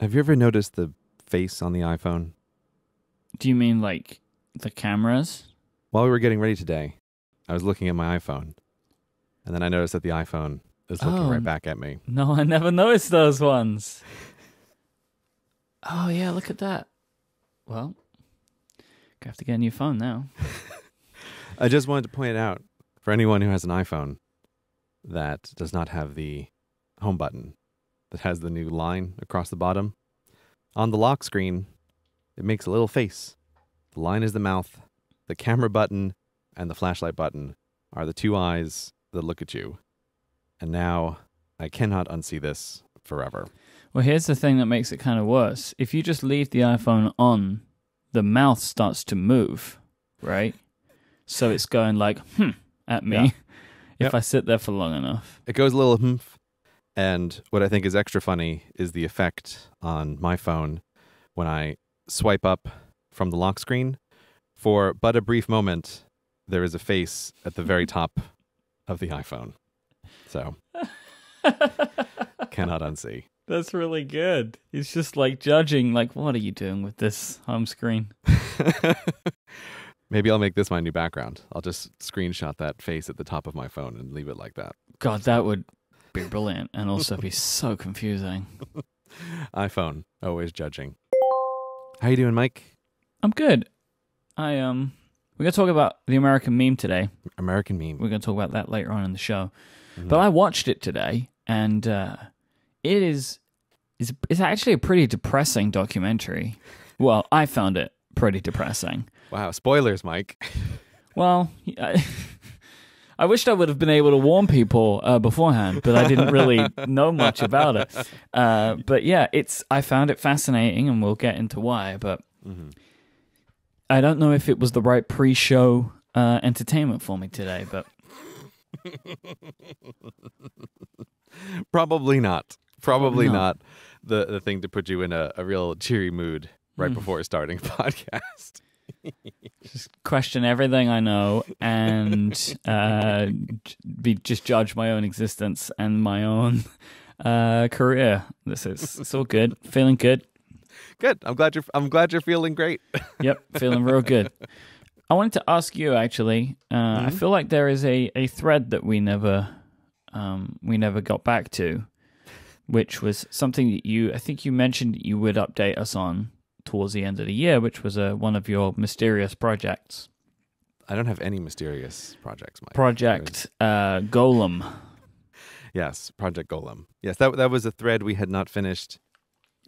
Have you ever noticed the face on the iPhone? Do you mean like the cameras? While we were getting ready today, I was looking at my iPhone, and then I noticed that the iPhone is looking Oh. right back at me. No, I never noticed those ones. Oh yeah, look at that. Well, gonna have to get a new phone now. I just wanted to point out for anyone who has an iPhone that does not have the home button that has the new line across the bottom. On the lock screen, it makes a little face. The line is the mouth, the camera button and the flashlight button are the two eyes that look at you. And now I cannot unsee this forever. Well, here's the thing that makes it kind of worse. If you just leave the iPhone on, the mouth starts to move, right? So it's going like, hmm, at me Yeah. if Yep. I sit there for long enough. It goes a little humph. And what I think is extra funny is the effect on my phone when I swipe up from the lock screen. For but a brief moment, there is a face at the very top of the iPhone. So, cannot unsee. That's really good. It's just like judging, like, what are you doing with this home screen? Maybe I'll make this my new background. I'll just screenshot that face at the top of my phone and leave it like that. God, that would be brilliant and also be so confusing. iPhone, always judging. How you doing, Myke? I'm good. I um we're gonna talk about the American meme today. American meme. We're gonna talk about that later on in the show. Mhm. But I watched it today and uh it is it's, it's actually a pretty depressing documentary. Well, I found it pretty depressing. Wow, spoilers, Myke. Well, I, wished I would have been able to warn people uh, beforehand, but I didn't really know much about it. Uh, but yeah, it's I found it fascinating, and we'll get into why. But Mhm. I don't know if it was the right pre-show uh, entertainment for me today. But Probably not. Probably not. not the, the thing to put you in a, a real cheery mood right Mm. before starting a podcast. Just question everything I know and uh, be just judge my own existence and my own uh, career. This is it's all good. Feeling good. Good. I'm glad you're I'm glad you're feeling great. Yep, feeling real good. I wanted to ask you actually. Uh, I Mhm. feel like there is a, a thread that we never um, we never got back to, which was something that you I think you mentioned you would update us on towards the end of the year, which was a, one of your mysterious projects. I don't have any mysterious projects, Myke. Project uh, Golem. Yes, Project Golem. Yes, that that was a thread we had not finished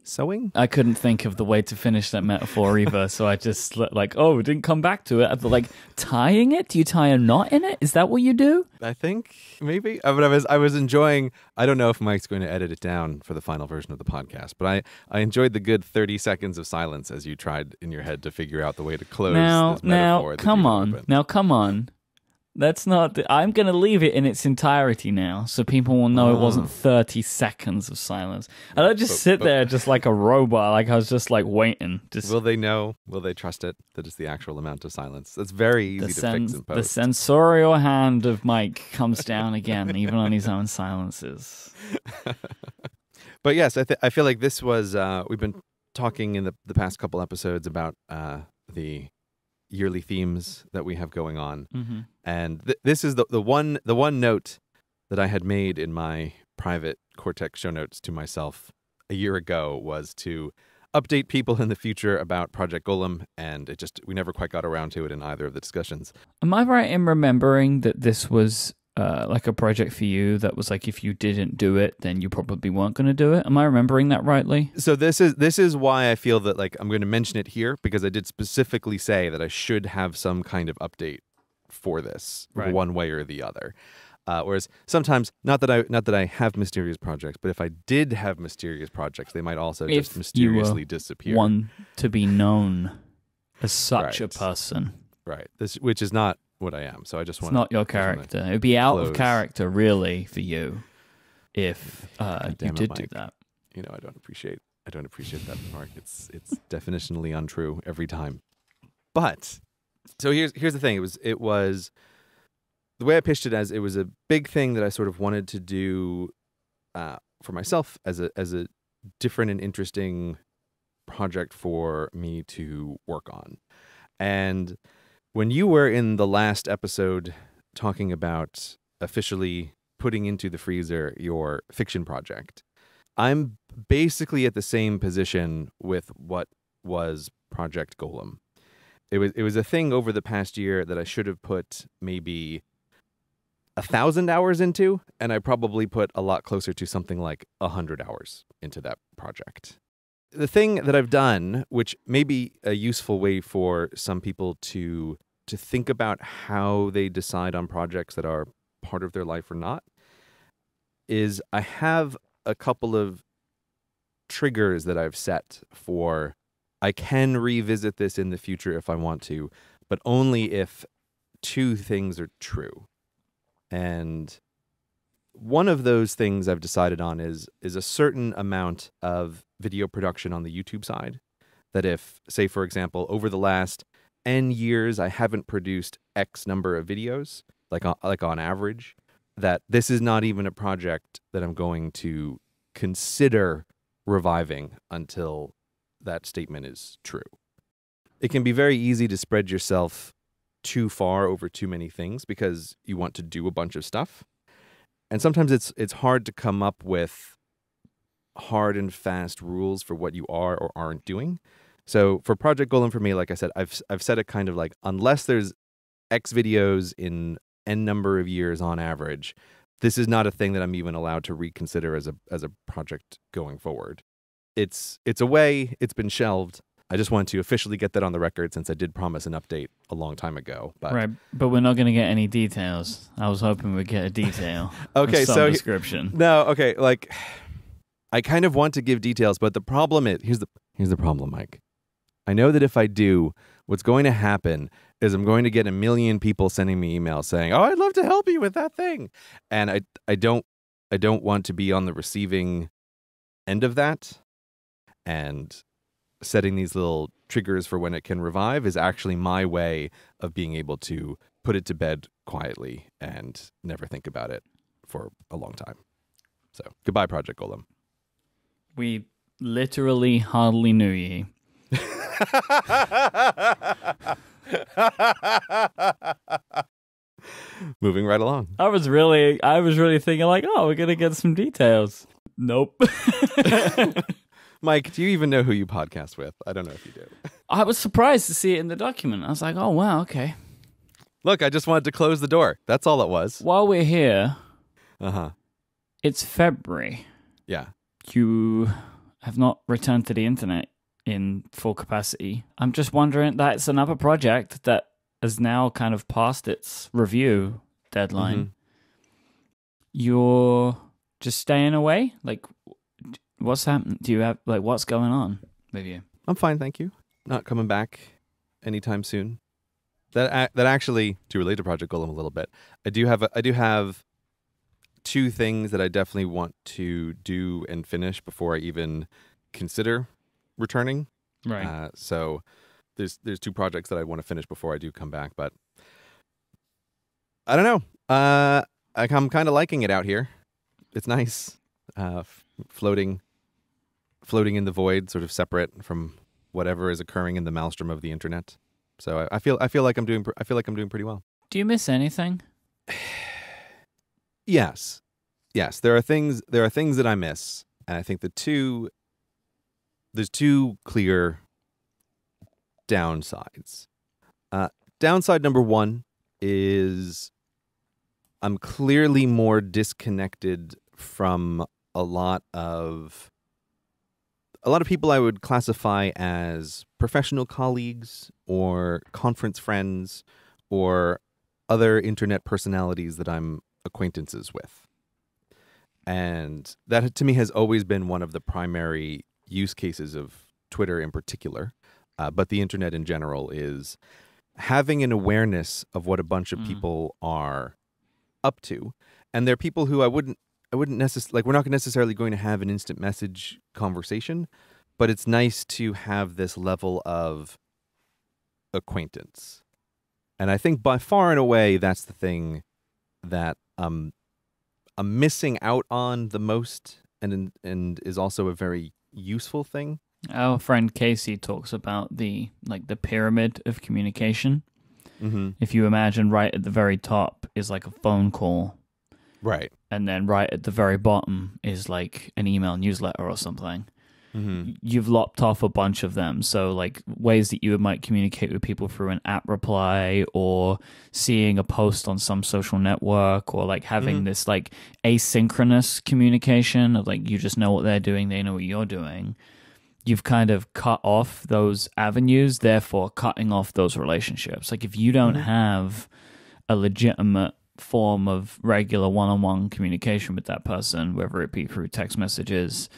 sewing. I couldn't think of the way to finish that metaphor either, so I just like, oh, it didn't come back to it. I'd like tying it. Do you tie a knot in it? Is that what you do? I think maybe. But I was I was enjoying. I don't know if Myke's going to edit it down for the final version of the podcast, but I I enjoyed the good thirty seconds of silence as you tried in your head to figure out the way to close. now, this now, metaphor that come on, opened. now, come on. That's not. The, I'm going to leave it in its entirety now, so people will know it Oh. wasn't 30 seconds of silence. And I just But- sit but- there just like a robot, like I was just like waiting. Just Will they know? Will they trust it? That it's the actual amount of silence. That's very easy the, to sen- fix in the post. censorial hand of Myke comes down again, even on his own silences. but yes, I th- I feel like this was uh, we've been talking in the the past couple episodes about uh, the yearly themes that we have going on, hmm and th- this is the the one the one note that I had made in my private Cortex show notes to myself a year ago was to update people in the future about Project Golem, and it just we never quite got around to it in either of the discussions. Am I right in remembering that this was uh, like a project for you that was like if you didn't do it, then you probably weren't going to do it? Am I remembering that rightly? So this is this is why I feel that like I'm going to mention it here because I did specifically say that I should have some kind of update for this Right. one way or the other. Uh, whereas sometimes not that I not that I have mysterious projects, but if I did have mysterious projects, they might also If just mysteriously disappear. One to be known as such a person. Right. This which is not what I am. So I just It's want not your character. It would be out close. of character, really, for you if uh, you it, did do that. you know, I don't appreciate I don't appreciate that remark. It's it's definitionally untrue every time. But so here's here's the thing. It was it was the way I pitched it as it was a big thing that I sort of wanted to do uh, for myself as a as a different and interesting project for me to work on. And when you were in the last episode talking about officially putting into the freezer your fiction project, I'm basically at the same position with what was Project Golem. It was it was a thing over the past year that I should have put maybe a thousand hours into, and I probably put a lot closer to something like a hundred hours into that project. The thing that I've done, which may be a useful way for some people to to think about how they decide on projects that are part of their life or not, is I have a couple of triggers that I've set for I can revisit this in the future if I want to, but only if two things are true. And one of those things I've decided on is is a certain amount of video production on the YouTube side. That if, say, for example, over the last n years I haven't produced X number of videos, like on, like on average, that this is not even a project that I'm going to consider reviving until that statement is true. It can be very easy to spread yourself too far over too many things because you want to do a bunch of stuff. And sometimes it's it's hard to come up with hard and fast rules for what you are or aren't doing. So for Project Golem for me, like I said, I've I've set a kind of like unless there's X videos in N number of years on average, this is not a thing that I'm even allowed to reconsider as a as a project going forward. It's it's away, it's been shelved. I just wanted to officially get that on the record since I did promise an update a long time ago. But right, but we're not going to get any details. I was hoping we'd get a detail. okay, some so description. No, okay, like I kind of want to give details, but the problem is here's the here's the problem, Myke. I know that if I do, what's going to happen is I'm going to get a million people sending me emails saying, "Oh, I'd love to help you with that thing," and I I don't I don't want to be on the receiving end of that, and setting these little triggers for when it can revive is actually my way of being able to put it to bed quietly and never think about it for a long time. So goodbye, Project Golem. We literally hardly knew ye. Moving right along. I was really, I was really thinking like, oh, we're gonna get some details. Nope. Myke, do you even know who you podcast with? I don't know if you do. I was surprised to see it in the document. I was like, oh wow, okay. Look, I just wanted to close the door. That's all it was. While we're here, Uh huh. it's February. Yeah. You have not returned to the internet in full capacity. I'm just wondering that's another project that has now kind of passed its review deadline. Mhm. You're just staying away? Like what's happening? Do you have like what's going on with you? I'm fine, thank you. Not coming back anytime soon. That that actually to relate to Project Golem a little bit. I do have a, I do have two things that I definitely want to do and finish before I even consider returning. Right. Uh, so there's there's two projects that I want to finish before I do come back, but I don't know. Uh, I, I'm kind of liking it out here. It's nice, uh, floating, floating in the void, sort of separate from whatever is occurring in the maelstrom of the internet. So I, I feel I feel like I'm doing I feel like I'm doing pretty well. Do you miss anything? Yes, yes. There are things there are things that I miss, and I think the two there's two clear downsides. Uh, downside number one is I'm clearly more disconnected from a lot of a lot of people I would classify as professional colleagues or conference friends or other internet personalities that I'm acquaintances with. And that to me has always been one of the primary use cases of Twitter in particular, uh, but the internet in general is having an awareness of what a bunch of Mm. people are up to. And they're people who I wouldn't I wouldn't necessarily like we're not necessarily going to have an instant message conversation, but it's nice to have this level of acquaintance. And I think by far and away that's the thing that um I'm missing out on the most and and is also a very useful thing. Our friend Casey talks about the like the pyramid of communication. Mm-hmm. If you imagine right at the very top is like a phone call, Right. and then right at the very bottom is like an email newsletter or something. Mm-hmm. You've lopped off a bunch of them. So, like ways that you might communicate with people through an app reply or seeing a post on some social network or like having Mhm. this like asynchronous communication of like you just know what they're doing, they know what you're doing. You've kind of cut off those avenues, therefore cutting off those relationships. Like if you don't Mhm. have a legitimate form of regular one-on-one communication with that person, whether it be through text messages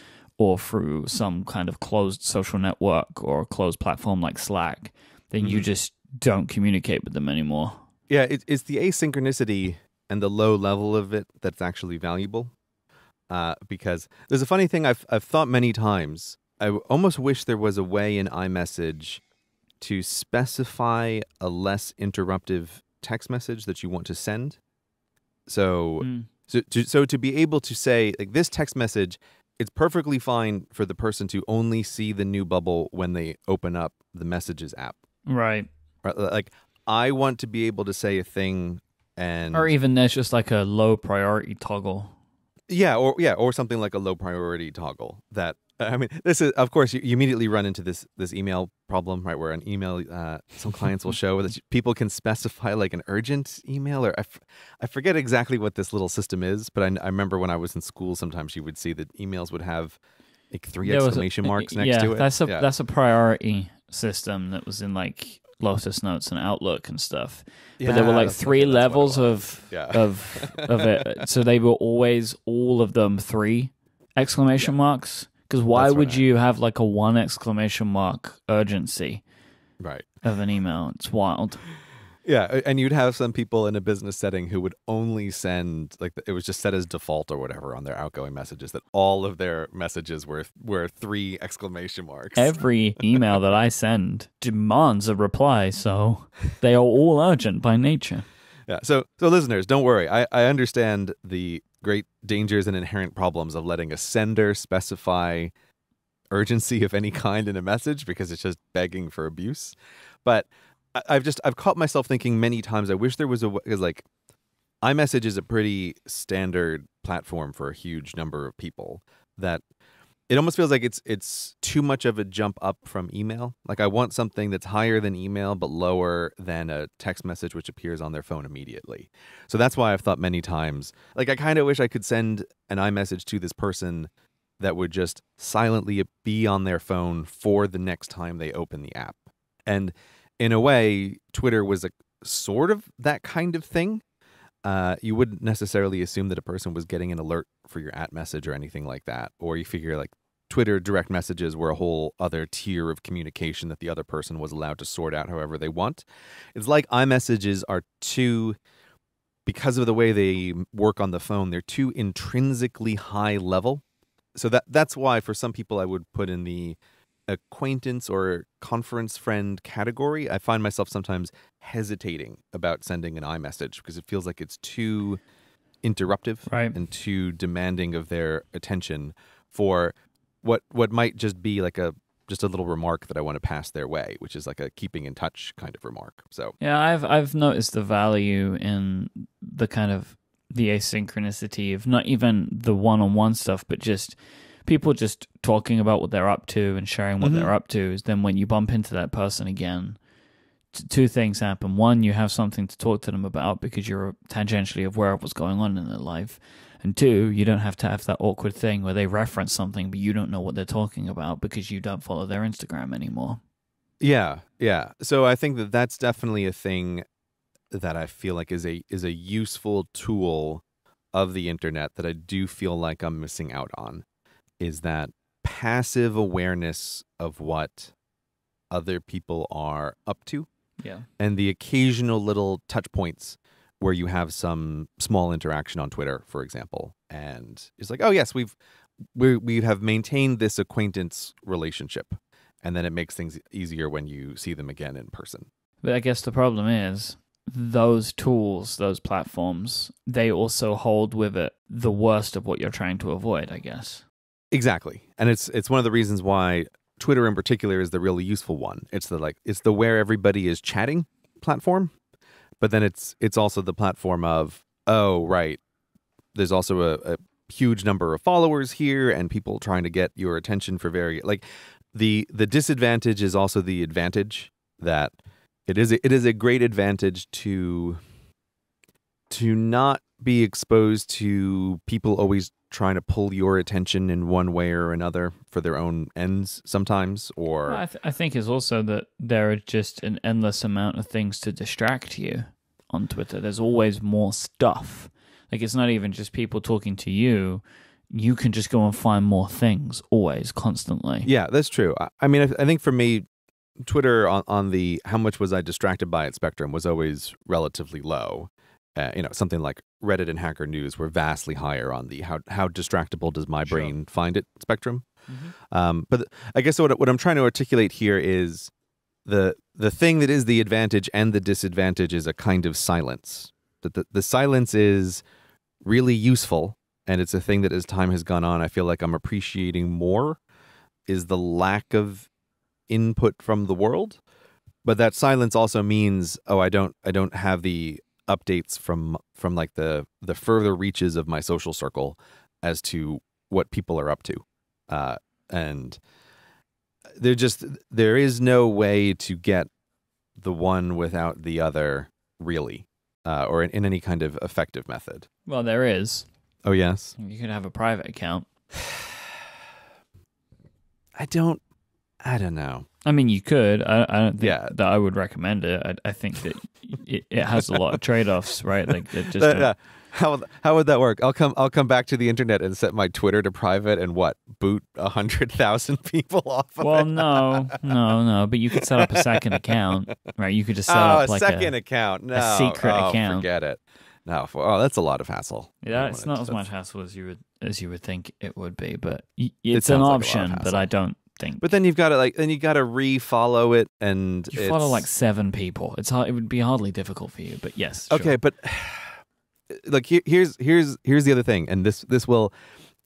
or through some kind of closed social network or closed platform like Slack, then you Mhm. just don't communicate with them anymore. Yeah, it, it's the asynchronicity and the low level of it that's actually valuable. Uh, because there's a funny thing I've I've thought many times. I almost wish there was a way in iMessage to specify a less interruptive text message that you want to send. So Mm. So to, so to be able to say like this text message, it's perfectly fine for the person to only see the new bubble when they open up the messages app. Right. Right? Like I want to be able to say a thing and Or even there's just like a low priority toggle. yeah, or yeah, or something like a low priority toggle that I mean, this is of course you, you immediately run into this this email problem, right? Where an email, uh, some clients will show that people can specify like an urgent email, or I, f- I forget exactly what this little system is, but I, I remember when I was in school, sometimes you would see that emails would have like three There was a- exclamation marks next yeah, to it. That's a yeah. that's a priority system that was in like Lotus Notes and Outlook and stuff. Yeah, but there were like three levels of yeah. of of it. So they were always all of them three exclamation marks. Because why That's would you have like a one exclamation mark urgency right. of an email? It's wild. Yeah, and you'd have some people in a business setting who would only send like it was just set as default or whatever on their outgoing messages that all of their messages were were three exclamation marks. Every email that I send demands a reply, so they are all urgent by nature. Yeah. So, so listeners, don't worry. I, I understand the great dangers and inherent problems of letting a sender specify urgency of any kind in a message because it's just begging for abuse. But I've just I've caught myself thinking many times. I wish there was a because like iMessage is a pretty standard platform for a huge number of people that it almost feels like it's it's too much of a jump up from email. Like I want something that's higher than email but lower than a text message which appears on their phone immediately. So that's why I've thought many times like I kind of wish I could send an iMessage to this person that would just silently be on their phone for the next time they open the app. And in a way, Twitter was a sort of that kind of thing. Uh, you wouldn't necessarily assume that a person was getting an alert for your at message or anything like that, or you figure like Twitter direct messages were a whole other tier of communication that the other person was allowed to sort out however they want. It's like iMessages are too, because of the way they work on the phone, they're too intrinsically high level. So that that's why for some people I would put in the acquaintance or conference friend category. I find myself sometimes hesitating about sending an iMessage because it feels like it's too interruptive Right. and too demanding of their attention for what what might just be like a just a little remark that I want to pass their way, which is like a keeping in touch kind of remark. So Yeah, I've I've noticed the value in the kind of the asynchronicity of not even the one-on-one stuff, but just people just talking about what they're up to and sharing what Mhm. they're up to. Is then when you bump into that person again, t- two things happen. One, you have something to talk to them about because you're tangentially aware of what's going on in their life. And two, you don't have to have that awkward thing where they reference something but you don't know what they're talking about because you don't follow their Instagram anymore. Yeah, yeah. So I think that that's definitely a thing that I feel like is a is a useful tool of the internet that I do feel like I'm missing out on is that passive awareness of what other people are up to Yeah. and the occasional little touch points where you have some small interaction on Twitter, for example, and it's like, oh yes, we've we we have maintained this acquaintance relationship, and then it makes things easier when you see them again in person. But I guess the problem is those tools, those platforms, they also hold with it the worst of what you're trying to avoid, I guess. Exactly. And it's it's one of the reasons why Twitter in particular is the really useful one. It's the like it's the where everybody is chatting platform, but then it's it's also the platform of oh right, there's also a, a huge number of followers here and people trying to get your attention for very like the the disadvantage is also the advantage that it is a, it is a great advantage to to not be exposed to people always trying to pull your attention in one way or another for their own ends sometimes or I, th- I think is also that there are just an endless amount of things to distract you on Twitter. There's always more stuff. Like it's not even just people talking to you. You can just go and find more things always, constantly. yeah that's true i, I mean I, I think for me twitter on, on the how much was i distracted by it spectrum was always relatively low uh, you know something like reddit and hacker news were vastly higher on the how how distractible does my Sure. brain find it spectrum Mhm. Um, but I guess what what I'm trying to articulate here is the the thing that is the advantage and the disadvantage is a kind of silence. That the, the silence is really useful, and it's a thing that as time has gone on, I feel like I'm appreciating more. Is the lack of input from the world, but that silence also means oh I don't I don't have the updates from from like the the further reaches of my social circle as to what people are up to uh, and there just there is no way to get the one without the other really uh, or in, in any kind of effective method Well, there is. oh yes You could have a private account. i don't i don't know I mean, you could. I, I don't think Yeah. that I would recommend it. I, I think that it, it has a lot of trade offs, right? Like, it just Uh, how would- how would that work i'll come i'll come back to the internet and set my twitter to private and what boot a hundred thousand people off of Well, it no, no, no. But you could set up a second account, right? You could just set oh up a like second a account no secret oh, account. forget it no for, oh that's a lot of hassle yeah. It's not as much hassle as you would as you would think it would be, but y- It it's an sounds like a option. But. I don't But then you've got to like then you got to re-follow it and you follow like seven people. It's hard. It would be hardly difficult for you, but yes. sure. okay, but like here, here's here's here's the other thing, and this this will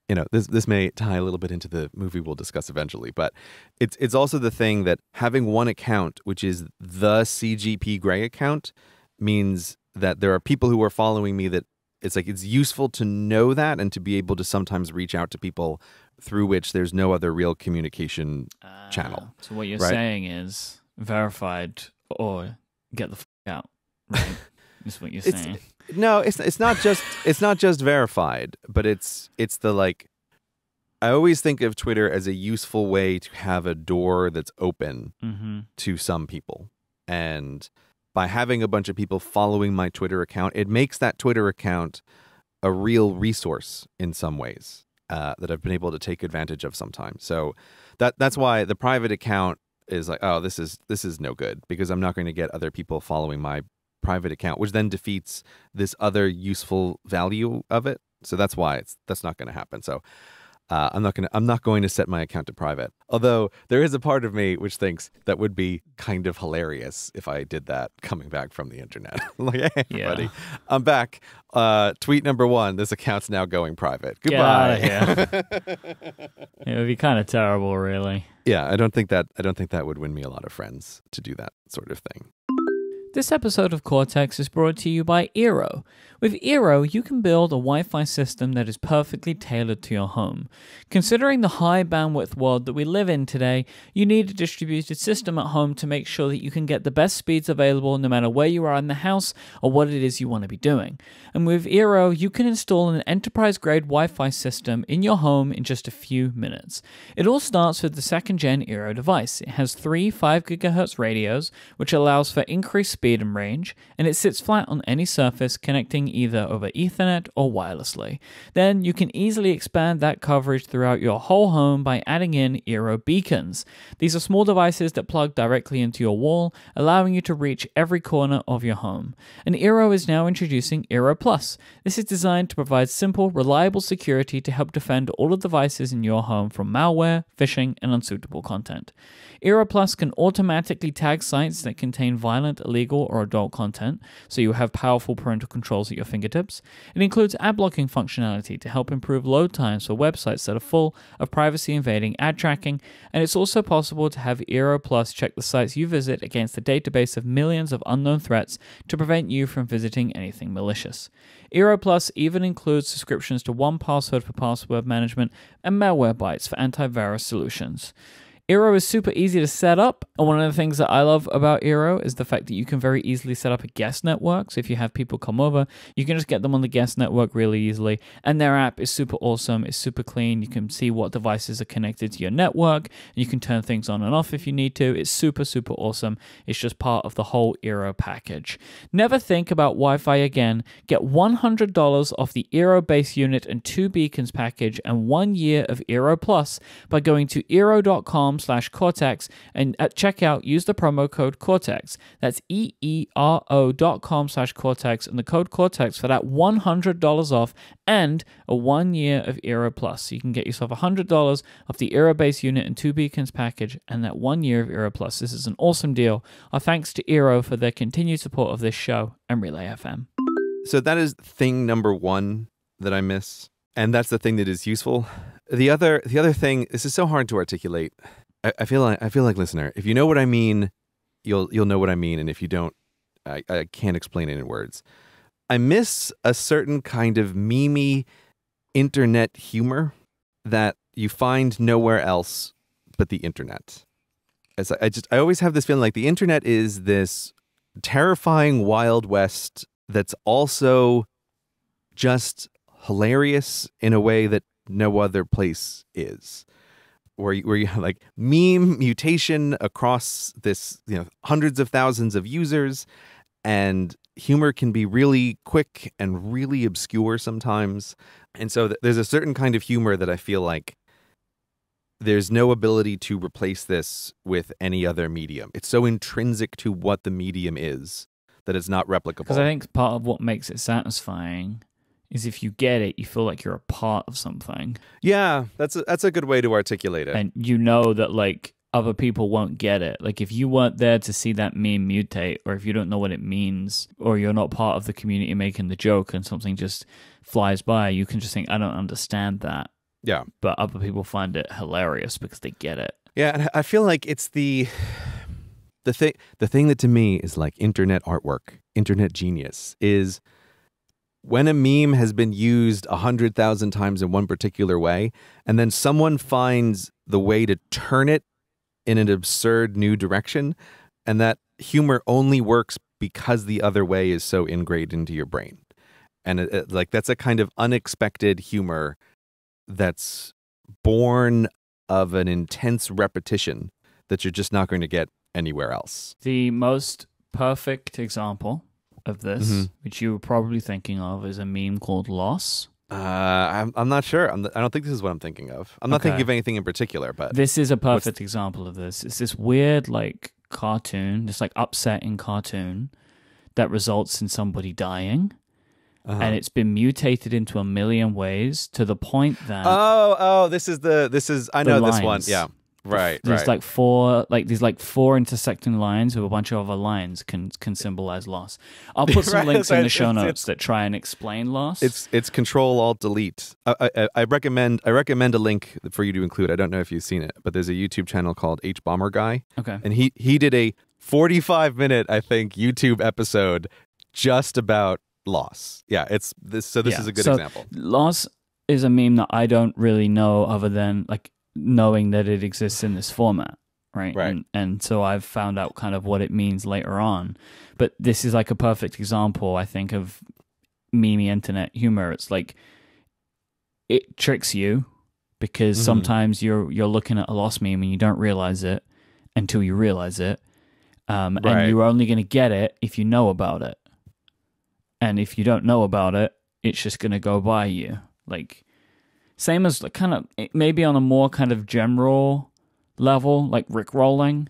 you know this this may tie a little bit into the movie we'll discuss eventually, but it's it's also the thing that having one account, which is the CGP Grey account, means that there are people who are following me that it's like it's useful to know that and to be able to sometimes reach out to people through which there's no other real communication channel, Ah, So what you're right? saying is verified or get the f- out. Right. Is what you're It's- saying. No, it's it's not just it's not just verified, but it's it's the like I always think of Twitter as a useful way to have a door that's open Mm-hmm. to some people. And by having a bunch of people following my Twitter account, it makes that Twitter account a real resource in some ways uh, that I've been able to take advantage of sometimes. So that that's why the private account is like, oh, this is this is no good because I'm not going to get other people following my private account, which then defeats this other useful value of it. So that's why it's that's not going to happen. So uh, I'm not going to I'm not going to set my account to private. Although there is a part of me which thinks that would be kind of hilarious if I did that coming back from the internet. like, hey, Yeah. everybody, I'm back. Uh, tweet number one: This account's now going private. Goodbye. outta It would be kind of terrible, really. yeah, I don't think that I don't think that would win me a lot of friends to do that sort of thing. This episode of Cortex is brought to you by Eero. With Eero, you can build a Wi Fi system that is perfectly tailored to your home. Considering the high bandwidth world that we live in today, you need a distributed system at home to make sure that you can get the best speeds available no matter where you are in the house or what it is you want to be doing. And with Eero, you can install an enterprise grade Wi Fi system in your home in just a few minutes. It all starts with the second gen Eero device. It has three 5 GHz radios, which allows for increased speed and range, and it sits flat on any surface connecting either over Ethernet or wirelessly. Then you can easily expand that coverage throughout your whole home by adding in Eero beacons. These are small devices that plug directly into your wall, allowing you to reach every corner of your home. And Eero is now introducing Eero Plus. This is designed to provide simple, reliable security to help defend all of the devices in your home from malware, phishing, and unsuitable content. Eero Plus can automatically tag sites that contain violent, illegal, illegal or adult content, so you have powerful parental controls at your fingertips. It includes ad blocking functionality to help improve load times for websites that are full of privacy invading ad tracking, and it's also possible to have Eero Plus check the sites you visit against a database of millions of unknown threats to prevent you from visiting anything malicious. Eero Plus even includes subscriptions to 1Password for password management and Malwarebytes for antivirus solutions. Eero is super easy to set up, and one of the things that I love about Eero is the fact that you can very easily set up a guest network. So if you have people come over, you can just get them on the guest network really easily. And their app is super awesome. It's super clean. You can see what devices are connected to your network, and you can turn things on and off if you need to. It's super super awesome. It's just part of the whole Eero package. Never think about Wi-Fi again. Get $100 off the Eero base unit and two beacons package and one year of Eero Plus by going to eero.com slash cortex and at checkout use the promo code cortex that's e-e-r-o dot com slash cortex and the code cortex for that $100 off and a one year of Eero Plus. So you can get yourself $100 off the Eero base unit and two beacons package and that one year of Eero Plus. This is an awesome deal. Our thanks to Eero for their continued support of this show and Relay FM. So that is thing number one that I miss, and that's the thing that is useful. The other, the other thing, this is so hard to articulate. I, I feel like, I feel like, listener, if you know what I mean, you'll you'll know what I mean, and if you don't, I, I can't explain it in words. I miss a certain kind of memey internet humor that you find nowhere else but the internet. As I, I just, I always have this feeling like the internet is this terrifying wild west that's also just hilarious in a way that no other place is. Where you, where you have like meme mutation across this, you know, hundreds of thousands of users, and humor can be really quick and really obscure sometimes. And so th- there's a certain kind of humor that I feel like there's no ability to replace this with any other medium. It's so intrinsic to what the medium is that it's not replicable. Because I think part of what makes it satisfying is if you get it, you feel like you're a part of something, yeah, that's a, that's a good way to articulate it. and you know that like other people won't get it. Like if you weren't there to see that meme mutate, or if you don't know what it means, or you're not part of the community making the joke, and something just flies by, you can just think, "I don't understand that," yeah, but other people find it hilarious because they get it. yeah, and I feel like it's the the thing the thing that to me is like internet artwork, internet genius is when a meme has been used a hundred thousand times in one particular way, and then someone finds the way to turn it in an absurd new direction, and that humor only works because the other way is so ingrained into your brain, and it, it- like that's a kind of unexpected humor that's born of an intense repetition that you're just not going to get anywhere else. The most perfect example of this, Mhm. which you were probably thinking of, is a meme called Loss. Uh, I'm I'm not sure. I'm, I don't think this is what I'm thinking of. I'm not Okay. thinking of anything in particular, but This is a perfect example of this. It's this weird, like, cartoon, this like upsetting cartoon that results in somebody dying, uh-huh. and it's been mutated into a million ways to the point that oh oh this is the this is I know this one. Yeah, right. there's right. like four, like these like four intersecting lines with a bunch of other lines can can symbolize loss. I'll put some Right, links in the show it's- notes that try and explain loss. It's it's Control Alt Delete. I, I, I recommend I recommend a link for you to include. I don't know if you've seen it, but there's a YouTube channel called hbomberguy, okay. and he he did a 45 minute I think YouTube episode just about loss. Yeah, it's this. So this Yeah, is a good so- example. Loss is a meme that I don't really know other than like knowing that it exists in this format, right? Right. And, and so I've found out kind of what it means later on. But this is like a perfect example, I think, of meme internet humor. It's like it tricks you because Mhm. sometimes you're you're looking at a lost meme and you don't realize it until you realize it. Um, Right. and you're only going to get it if you know about it. And if you don't know about it, it's just going to go by you. Like, same as like, kind of maybe on a more kind of general level, like Rick rolling.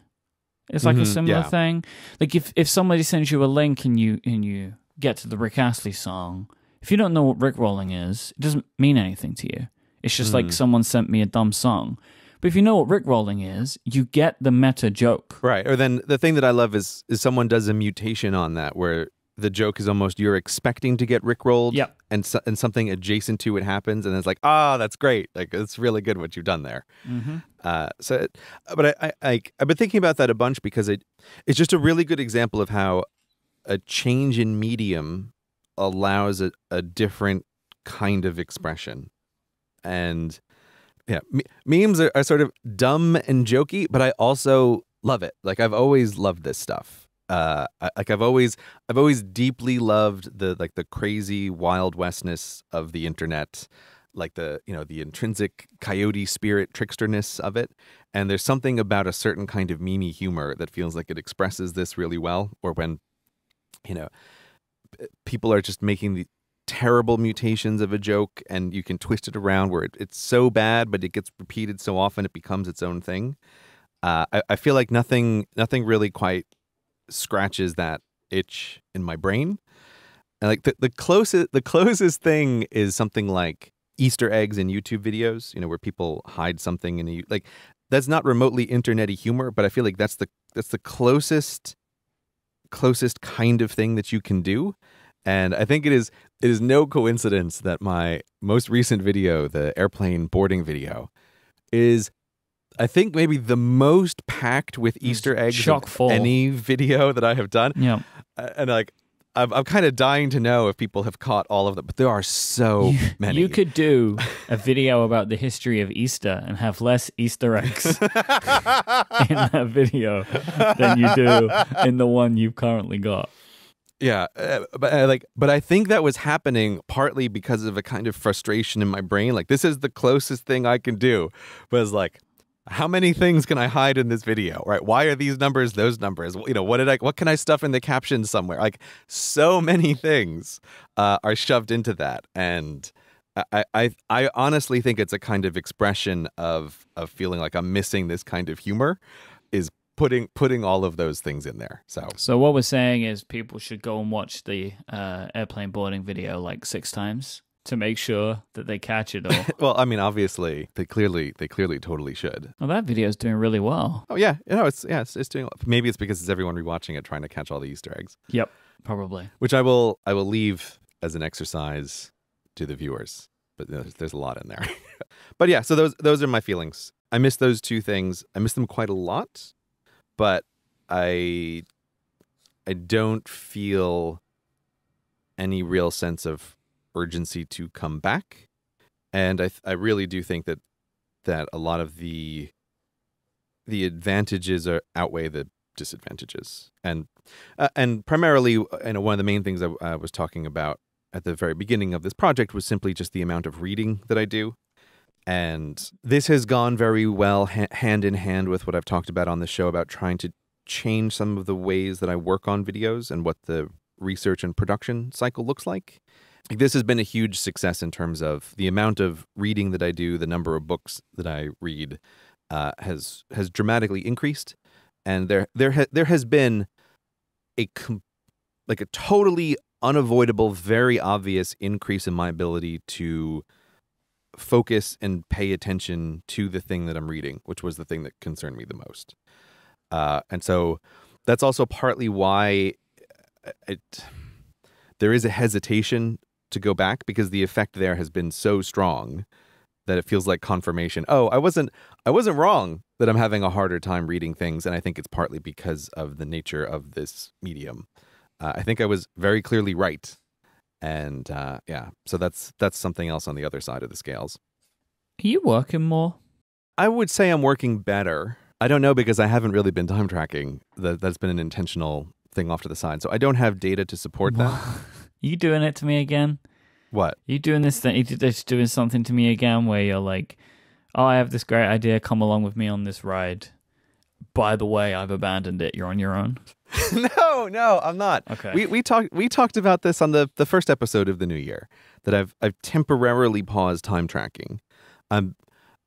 It's like a Mhm, similar yeah. thing. Like if if somebody sends you a link and you and you get to the Rick Astley song, if you don't know what Rick rolling is, it doesn't mean anything to you. It's just like Mm. someone sent me a dumb song. But if you know what rickrolling is, you get the meta joke. Right. Or then the thing that I love is is someone does a mutation on that where the joke is almost you're expecting to get rickrolled Yep. and so, and something adjacent to it happens and it's like, "Ah, that's great. Like it's really good what you've done there." Mm-hmm. Uh, so, it- but I, I, I, I've been thinking about that a bunch because it, it's just a really good example of how a change in medium allows a, a different kind of expression. And yeah, me- memes are, are sort of dumb and jokey, but I also love it. Like I've always loved this stuff. Uh, I, like I've always, I've always deeply loved the like the crazy wild westness of the internet like the you know the intrinsic coyote spirit tricksterness of it. And there's something about a certain kind of memey humor that feels like it expresses this really well or when you know people are just making the terrible mutations of a joke and you can twist it around where it, it's so bad but it gets repeated so often it becomes its own thing. Uh, I, I feel like nothing nothing really quite scratches that itch in my brain and like the, the closest the closest thing is something like Easter eggs in YouTube videos, you know, where people hide something in a like that's not remotely internety humor, but I feel like that's the that's the closest closest kind of thing that you can do. And I think it is it is no coincidence that my most recent video, the airplane boarding video, is I think maybe the most packed with Easter eggs chock of full. any video that I have done. Yeah. And like I'm, I'm kind of dying to know if people have caught all of them, but there are so many. You could do a video about the history of Easter and have less Easter eggs in that video than you do in the one you've currently got. Yeah, uh, but uh, like, but I think that was happening partly because of a kind of frustration in my brain. Like, this is the closest thing I can do. But it's like, how many things can I hide in this video? Right? Why are these numbers those numbers? You know, what did I? What can I stuff in the captions somewhere? Like, so many things uh, are shoved into that, and I, I, I honestly think it's a kind of expression of of feeling like I'm missing this kind of humor. Is putting putting all of those things in there. So So what we're saying is people should go and watch the uh, airplane boarding video like six times to make sure that they catch it all. well, I mean, obviously, they clearly, they clearly, totally should. well, that video is doing really well. Oh yeah, you know, it's yeah, it's, it's doing. Maybe it's because it's everyone rewatching it, trying to catch all the Easter eggs, Yep, probably. which I will, I will leave as an exercise to the viewers. But there's, there's a lot in there. but yeah, so those those are my feelings. I miss those two things. I miss them quite a lot, but I, I don't feel any real sense of urgency to come back, and I, I really do think that that a lot of the the advantages are outweigh the disadvantages. And uh, and primarily you know one of the main things I, I was talking about at the very beginning of this project was simply just the amount of reading that I do. And this has gone very well ha- hand in hand with what I've talked about on the show about trying to change some of the ways that I work on videos and what the research and production cycle looks like this has been a huge success in terms of the amount of reading that I do, the number of books that I read uh, has has dramatically increased, and there there ha- there has been a com- like a totally unavoidable, very obvious increase in my ability to focus and pay attention to the thing that I'm reading, which was the thing that concerned me the most. Uh, and so that's also partly why uh, it there is a hesitation to go back because the effect there has been so strong that it feels like confirmation. Oh, I wasn't I wasn't wrong that I'm having a harder time reading things, and I think it's partly because of the nature of this medium. Uh, I think I was very clearly right, and uh, yeah, so that's that's something else on the other side of the scales. Are you working more? I would say I'm working better. I don't know because I haven't really been time tracking. That that's been an intentional thing off to the side, so I don't have data to support that. you doing it to me again? What? You doing this thing? You just doing something to me again where you're like, "Oh, I have this great idea. Come along with me on this ride." By the way, I've abandoned it. You're on your own. no, no, I'm not. Okay. We we talked we talked about this on the the first episode of the new year that I've I've temporarily paused time tracking. I'm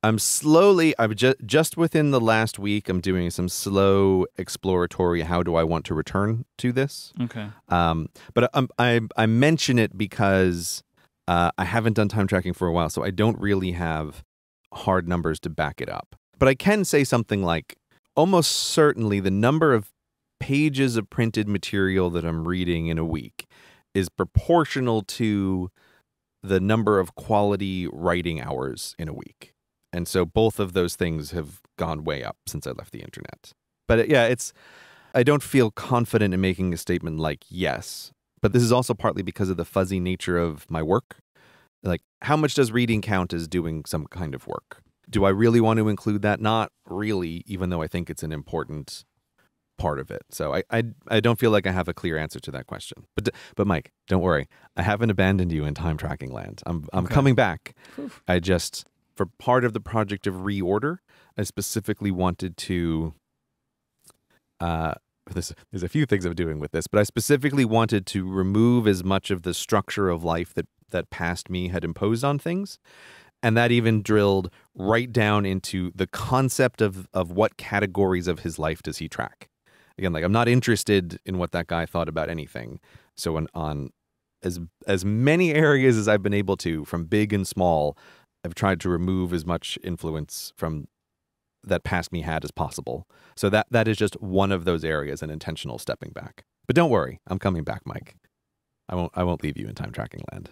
I'm slowly I'm just just within the last week I'm doing some slow exploratory how do I want to return to this. Okay. Um but I I I mention it because uh, I haven't done time tracking for a while so I don't really have hard numbers to back it up. But I can say something like almost certainly the number of pages of printed material that I'm reading in a week is proportional to the number of quality writing hours in a week. And so both of those things have gone way up since I left the internet. But uh, yeah, it's I don't feel confident in making a statement like yes. But this is also partly because of the fuzzy nature of my work. Like how much does reading count as doing some kind of work? Do I really want to include that? Not really, even though I think it's an important part of it. So I, I I don't feel like I have a clear answer to that question. But but Myke, don't worry. I haven't abandoned you in time tracking land. I'm I'm Okay. coming back. Phew. I just for part of the project of reorder, I specifically wanted to uh this, there's a few things I'm doing with this, but I specifically wanted to remove as much of the structure of life that that past me had imposed on things. And that even drilled right down into the concept of of what categories of his life does he track. Again, like I'm not interested in what that guy thought about anything. So on, on as as many areas as I've been able to, from big and small, I've tried to remove as much influence from that past me had as possible. So that that is just one of those areas, an intentional stepping back. But don't worry, I'm coming back, Myke. I won't I won't leave you in time tracking land.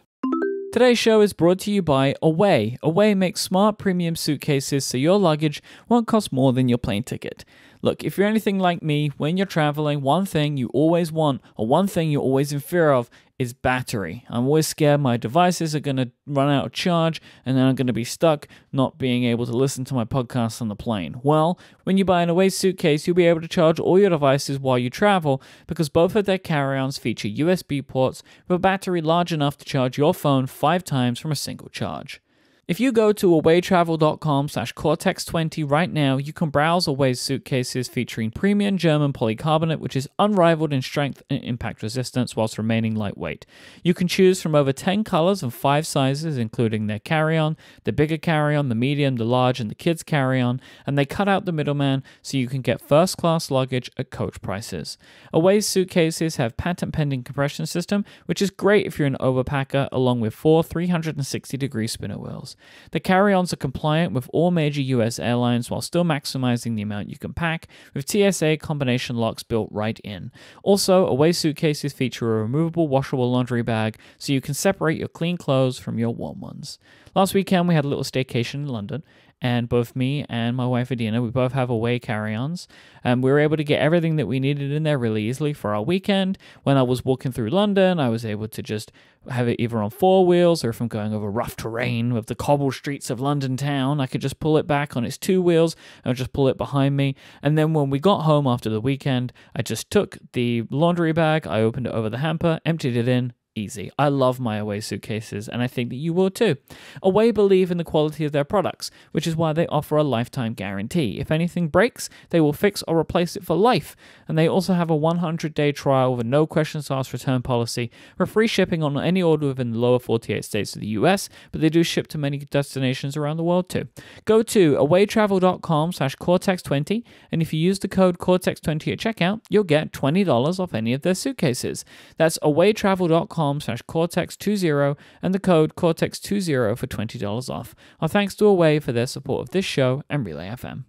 Today's show is brought to you by Away. Away makes smart premium suitcases so your luggage won't cost more than your plane ticket. Look, if you're anything like me, when you're traveling, one thing you always want, or one thing you're always in fear of, is battery. I'm always scared my devices are going to run out of charge and then I'm going to be stuck not being able to listen to my podcasts on the plane. Well, when you buy an Away suitcase, you'll be able to charge all your devices while you travel because both of their carry ons feature USB ports with a battery large enough to charge your phone five times from a single charge. If you go to awaytravel.com slash Cortex20 right now, you can browse Away's suitcases featuring premium German polycarbonate, which is unrivaled in strength and impact resistance whilst remaining lightweight. You can choose from over 10 colors and 5 sizes, including their carry-on, the bigger carry-on, the medium, the large, and the kids carry-on, and they cut out the middleman so you can get first-class luggage at coach prices. Away's suitcases have patent-pending compression system, which is great if you're an overpacker, along with four 360-degree spinner wheels. The carry-ons are compliant with all major US airlines while still maximizing the amount you can pack, with TSA combination locks built right in. Also, Away suitcases feature a removable washable laundry bag so you can separate your clean clothes from your warm ones. Last weekend, we had a little staycation in London, and both me and my wife Adina, we both have away carry-ons, and we were able to get everything that we needed in there really easily for our weekend. When I was walking through London, I was able to just have it either on four wheels or if I'm going over rough terrain with the cobble streets of London town, I could just pull it back on its two wheels and just pull it behind me. And then when we got home after the weekend, I just took the laundry bag, I opened it over the hamper, emptied it in, easy. I love my Away suitcases, and I think that you will too. Away believe in the quality of their products, which is why they offer a lifetime guarantee. If anything breaks, they will fix or replace it for life. And they also have a 100 day trial with a no questions asked return policy for free shipping on any order within the lower 48 states of the US, but they do ship to many destinations around the world too. Go to awaytravel.com slash Cortex20, and if you use the code Cortex20 at checkout, you'll get $20 off any of their suitcases. That's awaytravel.com slash Cortex20 and the code Cortex20 for $20 off. Our thanks to Away for their support of this show and Relay FM.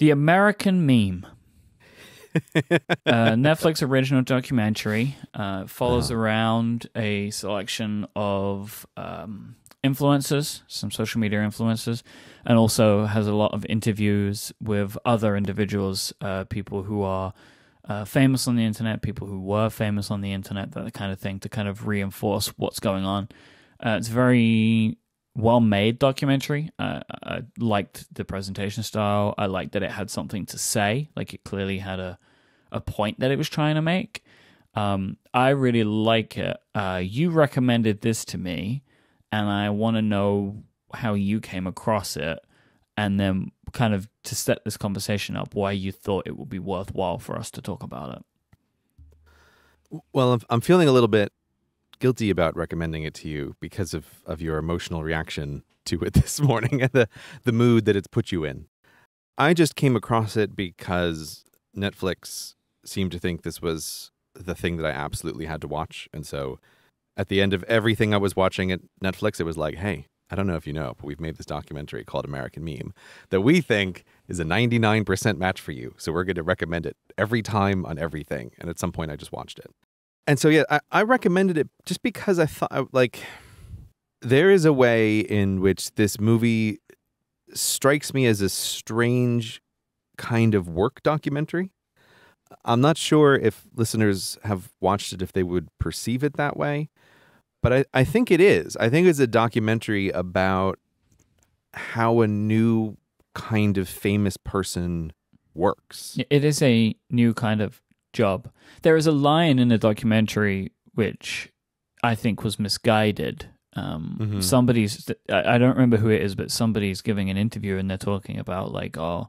The American Meme. uh, Netflix original documentary uh, follows around a selection of um, influencers, some social media influencers, and also has a lot of interviews with other individuals, uh, people who are uh, famous on the internet, people who were famous on the internet, that kind of thing, to kind of reinforce what's going on. Uh, it's a very well made documentary. Uh, I liked the presentation style. I liked that it had something to say. Like it clearly had a a point that it was trying to make. Um, I really like it. Uh, you recommended this to me, and I want to know how you came across it, and then kind of to set this conversation up, why you thought it would be worthwhile for us to talk about it. Well, I'm- feeling a little bit guilty about recommending it to you because of, of your emotional reaction to it this morning and the, the mood that it's put you in. I just came across it because Netflix seemed to think this was the thing that I absolutely had to watch. And so at the end of everything I was watching at Netflix, it was like, hey, I don't know if you know, but we've made this documentary called American Meme that we think is a 99% match for you. So we're going to recommend it every time on everything. And at some point, I just watched it. And so, yeah, I, I recommended it just because I thought, like, there is a way in which this movie strikes me as a strange kind of work documentary. I'm not sure if listeners have watched it, if they would perceive it that way, but I, I think it is. I think it's a documentary about how a new kind of famous person works. It is a new kind of job. There is a line in the documentary which I think was misguided. Um, Mhm. Somebody's, I I don't remember who it is, but somebody's giving an interview and they're talking about, like, oh.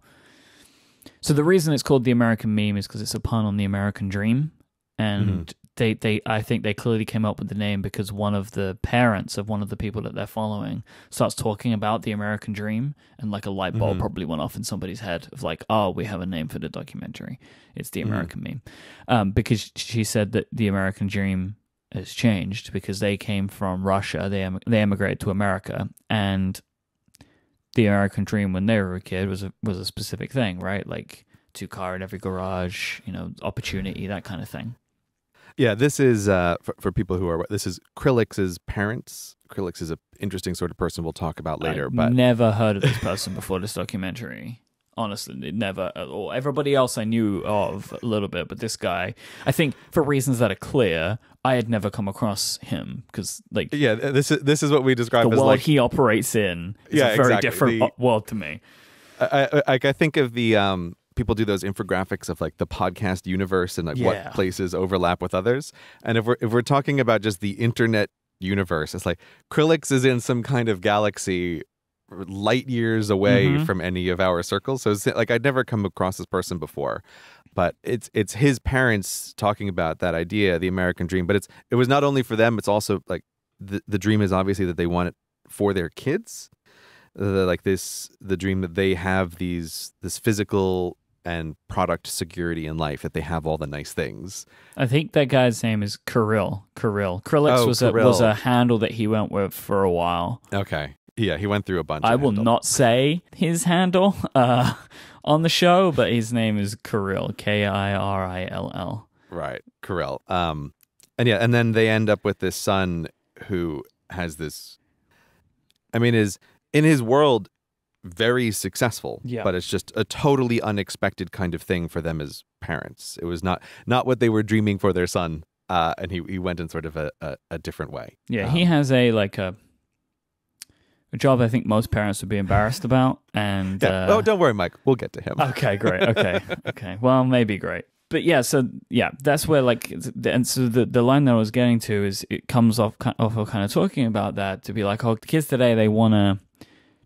So the reason it's called the American meme is because it's a pun on the American dream. And they, they, I think they clearly came up with the name because one of the parents of one of the people that they're following starts talking about the American dream, and like a light bulb Mhm. probably went off in somebody's head of like, oh, we have a name for the documentary. It's the Mhm. American meme, um, because she said that the American dream has changed because they came from Russia, they em- they emigrated to America, and the American dream when they were a kid was a was a specific thing, right? Like two car in every garage, you know, opportunity, that kind of thing. Yeah, this is uh, for, for people who are this is Krillix's parents. Krillix is an interesting sort of person we'll talk about later, I've but never heard of this person before this documentary. Honestly, never at all. Everybody else I knew of a little bit, but this guy, I think for reasons that are clear, I had never come across him because, like, yeah, this is this is what we describe the world like he operates in is Yeah, a very exactly. different The- world to me. I, I, like I think of the um people do those infographics of like the podcast universe and like Yeah. what places overlap with others. And if we're if we're talking about just the internet universe, it's like Krillix is in some kind of galaxy light years away Mhm. from any of our circles. So it's like I'd never come across this person before. But it's it's his parents talking about that idea, the American dream. But it's it was not only for them, it's also like the the dream is obviously that they want it for their kids the, like this the dream that they have these this physical and product security in life that they have all the nice things I think that guy's name is Kirill. Kirill. Krillix Oh, was a was a handle that he went with for a while. okay yeah he went through a bunch I will handles. not say his handle uh, on the show, but his name is Kirill. K I R I L L. right Corel. um and yeah and then they end up with this son who has this i mean is in his world very successful Yeah. but it's just a totally unexpected kind of thing for them as parents it was not not what they were dreaming for their son uh, and he, he went in sort of a, a, a different way Yeah, he Um, has a like a a job I think most parents would be embarrassed about. And Yeah. uh, oh, don't worry, Myke. We'll get to him. Okay, great. Okay, okay. Well, maybe great. But yeah, so yeah, that's where like, and so the the line that I was getting to is it comes off off of kind of talking about that to be like, oh, the kids today they want to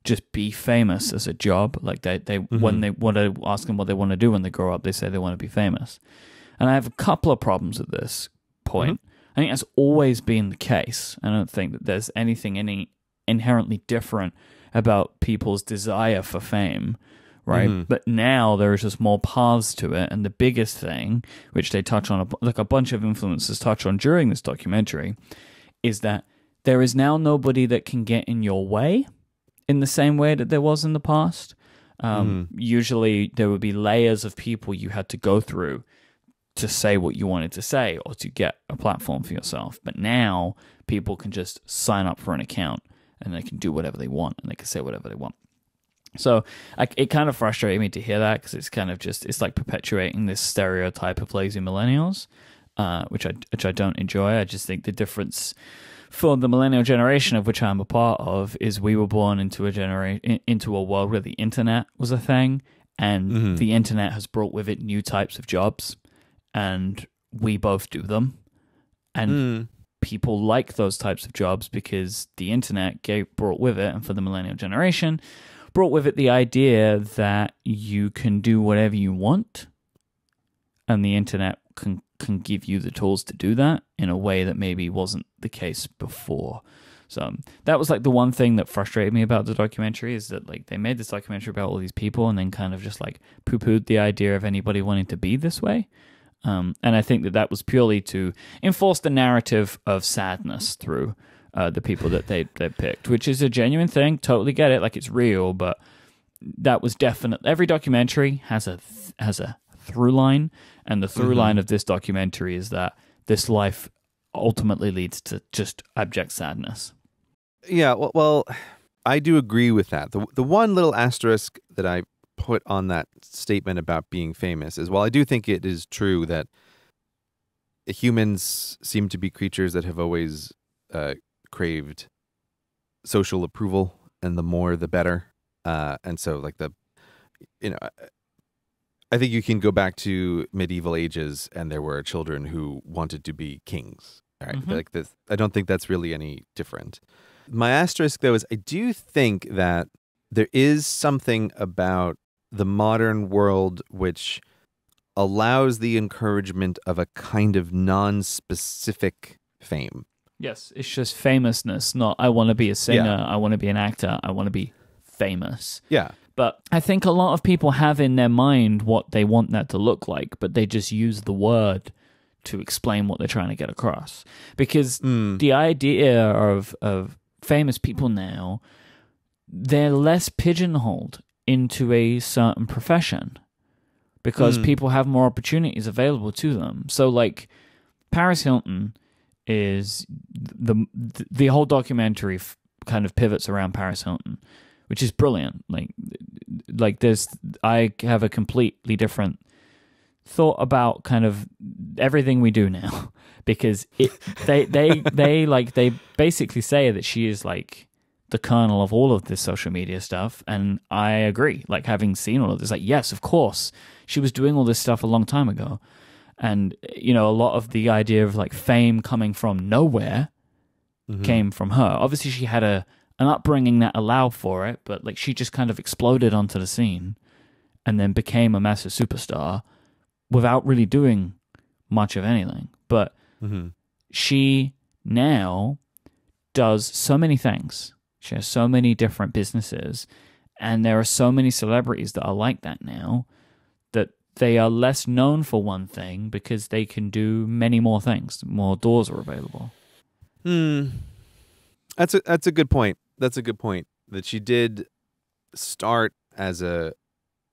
just be famous as a job. Like they they when Mhm. they want to ask them what they want to do when they grow up, they say they want to be famous. And I have a couple of problems at this point. I think that's always been the case. I don't think that there's anything any inherently different about people's desire for fame, right? Mhm. But now there's just more paths to it, and the biggest thing, which they touch on, a like a bunch of influencers touch on during this documentary, is that there is now nobody that can get in your way in the same way that there was in the past. Um, Usually, there would be layers of people you had to go through to say what you wanted to say or to get a platform for yourself. But now people can just sign up for an account and they can do whatever they want and they can say whatever they want. So I, it kind of frustrated me to hear that because it's kind of just it's like perpetuating this stereotype of lazy millennials, uh, which I which I don't enjoy. I just think the difference for the millennial generation of which I'm a part of is we were born into a generation into a world where the internet was a thing, and Mhm. the internet has brought with it new types of jobs, and we both do them, and Mm. people like those types of jobs because the internet gave, brought with it, and for the millennial generation, brought with it the idea that you can do whatever you want, and the internet can can give you the tools to do that in a way that maybe wasn't the case before. So that was like the one thing that frustrated me about the documentary is that like they made this documentary about all these people and then kind of just like poo pooed the idea of anybody wanting to be this way. Um, and I think that that was purely to enforce the narrative of sadness through uh, the people that they they picked, which is a genuine thing. Totally get it, like it's real, but that was definite. Every documentary has a th- has a through line, and the through Mhm. line of this documentary is that this life ultimately leads to just abject sadness. Yeah, well, well, I do agree with that. The the one little asterisk that I put on that statement about being famous is while I do think it is true that humans seem to be creatures that have always uh, craved social approval, and the more the better. Uh, and so, like the, you know, I- think you can go back to medieval ages, and there were children who wanted to be kings. All right? Mhm. like this. I don't think that's really any different. My asterisk, though, is I do think that there is something about the modern world which allows the encouragement of a kind of non-specific fame. Yes, it's just famousness, not I want to be a singer, Yeah. I want to be an actor, I want to be famous. Yeah. But I think a lot of people have in their mind what they want that to look like, but they just use the word to explain what they're trying to get across. Because Mm. the idea of of famous people now, they're less pigeonholed into a certain profession because Mm. people have more opportunities available to them. So like Paris Hilton is the the whole documentary f- kind of pivots around Paris Hilton, which is brilliant. Like like there's I have a completely different thought about kind of everything we do now because it they they they like they basically say that she is like the kernel of all of this social media stuff and I agree like having seen all of this like yes of course she was doing all this stuff a long time ago and you know a lot of the idea of like fame coming from nowhere Mhm. came from her obviously she had a an upbringing that allowed for it but like she just kind of exploded onto the scene and then became a massive superstar without really doing much of anything but Mhm. she now does so many things. She has so many different businesses, and there are so many celebrities that are like that now that they are less known for one thing because they can do many more things. More doors are available. Hmm. That's a that's a good point. That's a good point. That she did start as a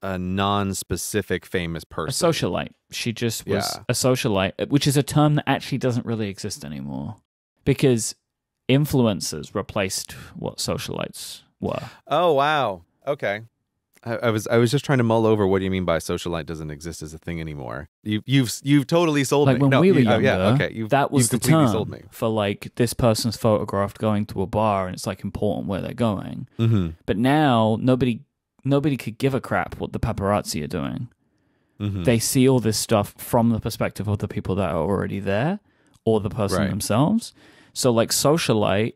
a non-specific famous person. A socialite. She just was Yeah. a socialite, which is a term that actually doesn't really exist anymore because influencers replaced what socialites were. Oh wow. Okay. I, I was I was just trying to mull over what do you mean by socialite doesn't exist as a thing anymore. You you've you've totally sold like me. when No, we were you- oh, younger, yeah, okay. You've, that was you've the term sold me. for like this person's photographed going to a bar and it's like important where they're going. Mm-hmm. But now nobody nobody could give a crap what the paparazzi are doing. Mm-hmm. They see all this stuff from the perspective of the people that are already there or the person Right. themselves. So like socialite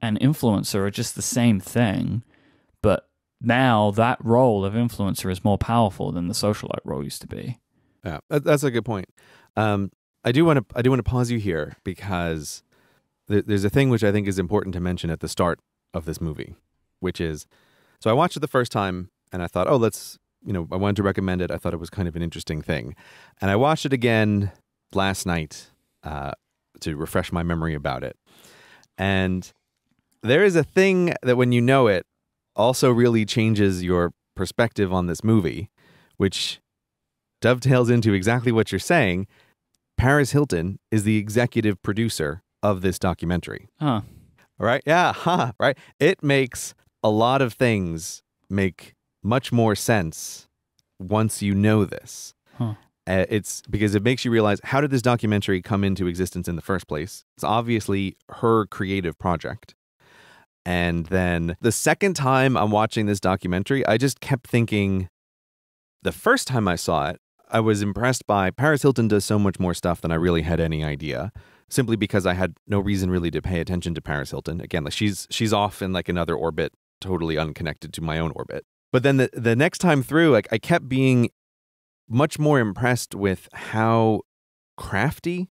and influencer are just the same thing, now that role of influencer is more powerful than the socialite role used to be. Yeah, that's a good point. Um, I do want to I do want to pause you here because there, there's a thing which I think is important to mention at the start of this movie, which is so I watched it the first time and I thought, oh, let's you know I wanted to recommend it. I thought it was kind of an interesting thing, and I watched it again last night uh, to refresh my memory about it, and there is a thing that when you know it also really changes your perspective on this movie, which dovetails into exactly what you're saying. Paris Hilton is the executive producer of this documentary. Huh. Right. Yeah. Ha, right. It makes a lot of things make much more sense once you know this. Huh. Uh, it's because it makes you realize how did this documentary come into existence in the first place? It's obviously her creative project. And then the second time I'm watching this documentary, I just kept thinking the first time I saw it, I was impressed by Paris Hilton does so much more stuff than I really had any idea simply because I had no reason really to pay attention to Paris Hilton. Again, like she's she's off in like another orbit, totally unconnected to my own orbit. But then the the next time through, like I kept being much more impressed with how crafty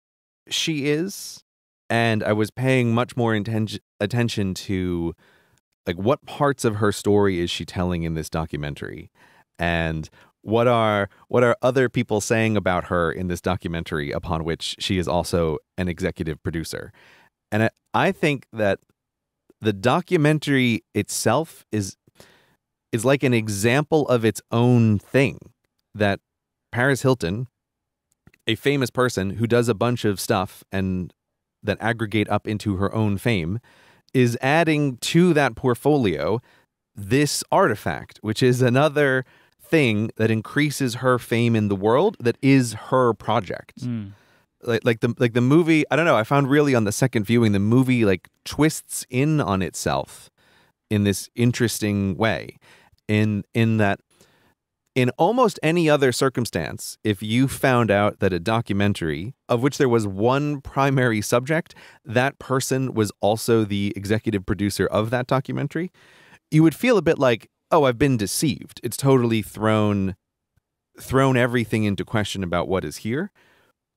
she is, and I was paying much more intention attention to like what parts of her story is she telling in this documentary, and what are what are other people saying about her in this documentary upon which she is also an executive producer? And I, I think that the documentary itself is is like an example of its own thing that Paris Hilton, a famous person who does a bunch of stuff and that aggregate up into her own fame, is adding to that portfolio this artifact, which is another thing that increases her fame in the world that is her project. Mm. Like like the like the movie, I don't know, I found really on the second viewing the movie like twists in on itself in this interesting way. In in that in almost any other circumstance, if you found out that a documentary of which there was one primary subject, that person was also the executive producer of that documentary, you would feel a bit like, oh, I've been deceived. It's totally thrown thrown everything into question about what is here.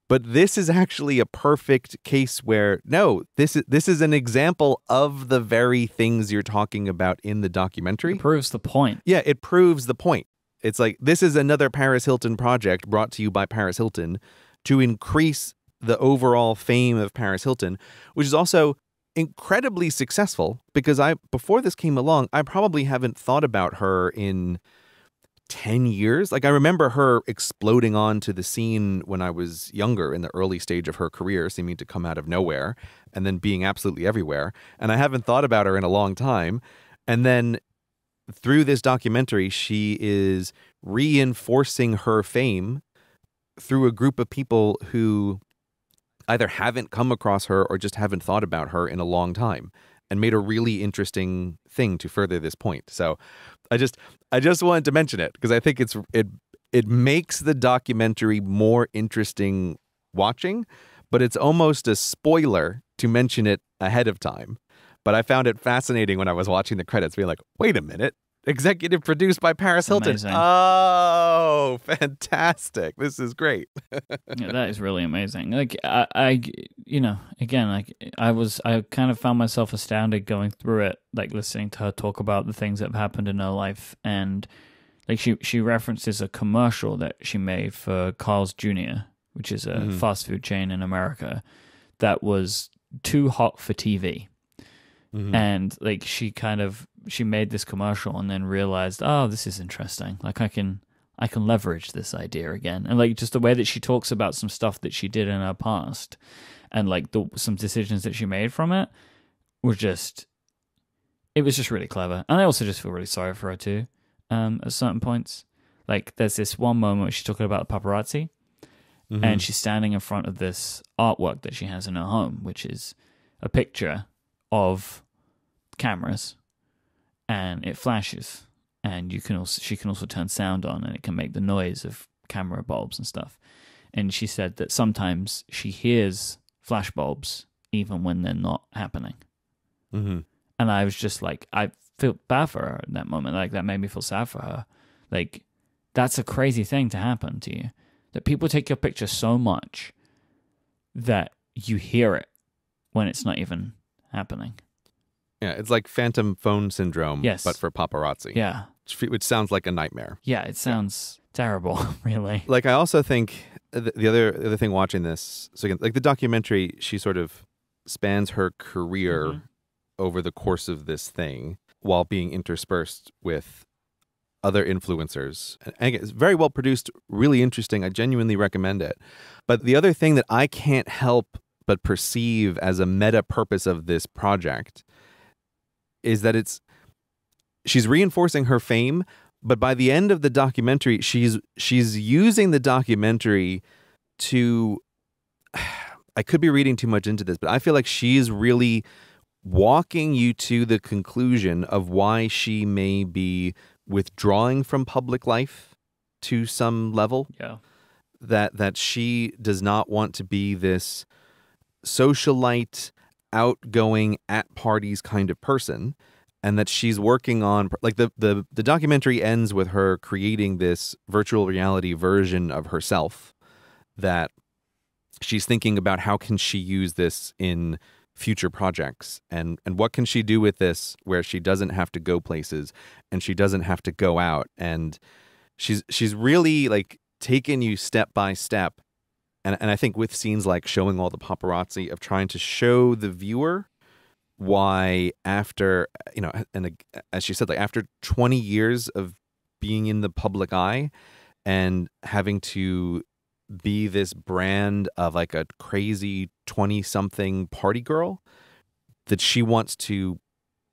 But this is actually a perfect case where no, this is this is an example of the very things you're talking about in the documentary. It proves the point. Yeah, it proves the point. It's like this is another Paris Hilton project brought to you by Paris Hilton to increase the overall fame of Paris Hilton, which is also incredibly successful because I before this came along, I probably haven't thought about her in 10 years. Like I remember her exploding onto the scene when I was younger in the early stage of her career, seeming to come out of nowhere and then being absolutely everywhere. And I haven't thought about her in a long time. And then through this documentary, she is reinforcing her fame through a group of people who either haven't come across her or just haven't thought about her in a long time and made a really interesting thing to further this point. So I just I just wanted to mention it because I think it's it it makes the documentary more interesting watching, but it's almost a spoiler to mention it ahead of time. But I found it fascinating when I was watching the credits, being like, wait a minute, executive produced by Paris Hilton. Amazing. Oh, fantastic. This is great. yeah, that is really amazing. Like I, I, you know, again, like I was, I kind of found myself astounded going through it, like listening to her talk about the things that have happened in her life, and like she she references a commercial that she made for Carl's Jr., which is a Mhm. fast food chain in America, that was too hot for TV Mhm. and like she kind of she made this commercial and then realized oh this is interesting like i can i can leverage this idea again and like just the way that she talks about some stuff that she did in her past and like the some decisions that she made from it were just it was just really clever and i also just feel really sorry for her too um at certain points like there's this one moment where she's talking about the paparazzi Mhm. and she's standing in front of this artwork that she has in her home, which is a picture of cameras, and it flashes, and you can also she can also turn sound on, and it can make the noise of camera bulbs and stuff. And she said that sometimes she hears flash bulbs even when they're not happening. Mhm. And I was just like, I felt bad for her in that moment. Like that made me feel sad for her. Like that's a crazy thing to happen to you. That people take your picture so much that you hear it when it's not even happening. Yeah, it's like phantom phone syndrome, Yes. but for paparazzi. Yeah. which, sounds like a nightmare. Yeah, it sounds terrible, really. Like I also think the, the other the other thing watching this, so again, like the documentary, she sort of spans her career Mhm. over the course of this thing while being interspersed with other influencers. And again, it's very well produced, really interesting. I genuinely recommend it. But the other thing that I can't help but perceive as a meta purpose of this project is that it's she's reinforcing her fame, but by the end of the documentary, she's she's using the documentary to I could be reading too much into this, but I feel like she's really walking you to the conclusion of why she may be withdrawing from public life to some level Yeah. that that she does not want to be this socialite outgoing at parties kind of person and that she's working on like the the the documentary ends with her creating this virtual reality version of herself that she's thinking about how can she use this in future projects and and what can she do with this where she doesn't have to go places and she doesn't have to go out and she's she's really like taken you step by step and and I think with scenes like showing all the paparazzi of trying to show the viewer why after you know and as she said like after 20 years of being in the public eye and having to be this brand of like a crazy 20 something party girl that she wants to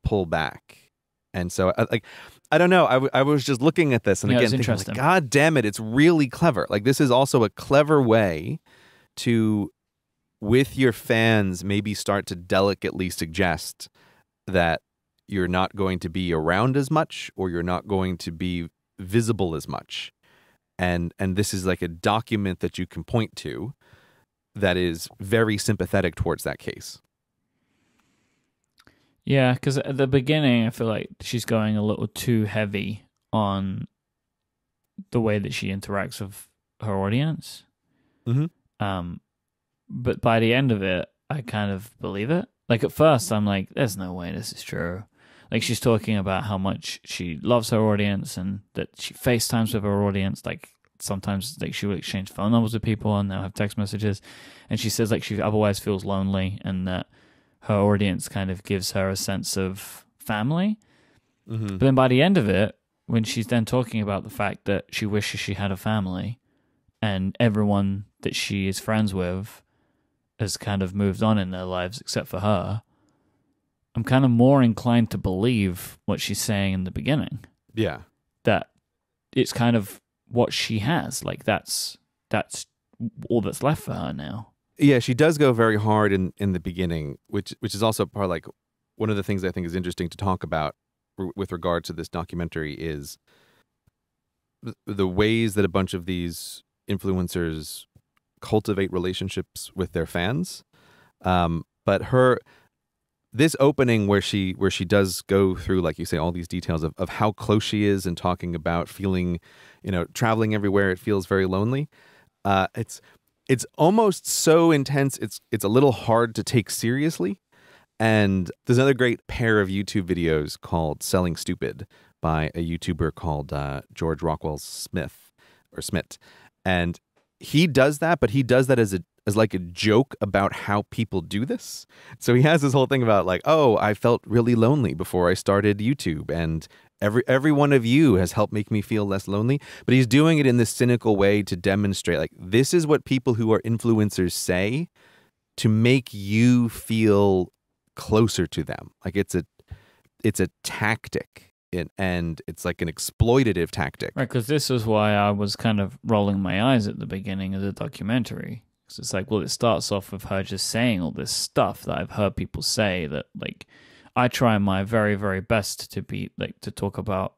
pull back. And so uh, like I don't know. I, w- I was just looking at this and Yeah, again, thinking, like. God damn it, it's really clever. Like this is also a clever way to, with your fans, maybe start to delicately suggest that you're not going to be around as much or you're not going to be visible as much, and and this is like a document that you can point to that is very sympathetic towards that case. Yeah, because at the beginning, I feel like she's going a little too heavy on the way that she interacts with her audience. Mhm. Um, but by the end of it, I kind of believe it. Like at first, I'm like, "There's no way this is true." Like she's talking about how much she loves her audience and that she FaceTimes with her audience. Like sometimes, like she will exchange phone numbers with people and they'll have text messages. And she says like she otherwise feels lonely and that her audience kind of gives her a sense of family. Mm-hmm. But then by the end of it, when she's then talking about the fact that she wishes she had a family and everyone that she is friends with has kind of moved on in their lives except for her, I'm kind of more inclined to believe what she's saying in the beginning Yeah. that it's kind of what she has. Like that's that's all that's left for her now. Yeah, she does go very hard in in the beginning, which which is also part like one of the things I think is interesting to talk about w- with regard to this documentary is the, the ways that a bunch of these influencers cultivate relationships with their fans. Um, but her this opening where she where she does go through like you say all these details of, of how close she is and talking about feeling you know traveling everywhere it feels very lonely uh it's it's almost so intense it's it's a little hard to take seriously. And there's another great pair of youtube videos called selling stupid by a youtuber called uh, george rockwell smith or smith and he does that but he does that as a as like a joke about how people do this. So he has this whole thing about like oh i felt really lonely before i started youtube. And every every one of you has helped make me feel less lonely but he's doing it in this cynical way to demonstrate like this is what people who are influencers say to make you feel closer to them like it's a it's a tactic and and it's like an exploitative tactic Right, because this is why I was kind of rolling my eyes at the beginning of the documentary. 'Cause it's like, well, it starts off with her just saying all this stuff that I've heard people say that, like, I try my very, very best to be, like, to talk about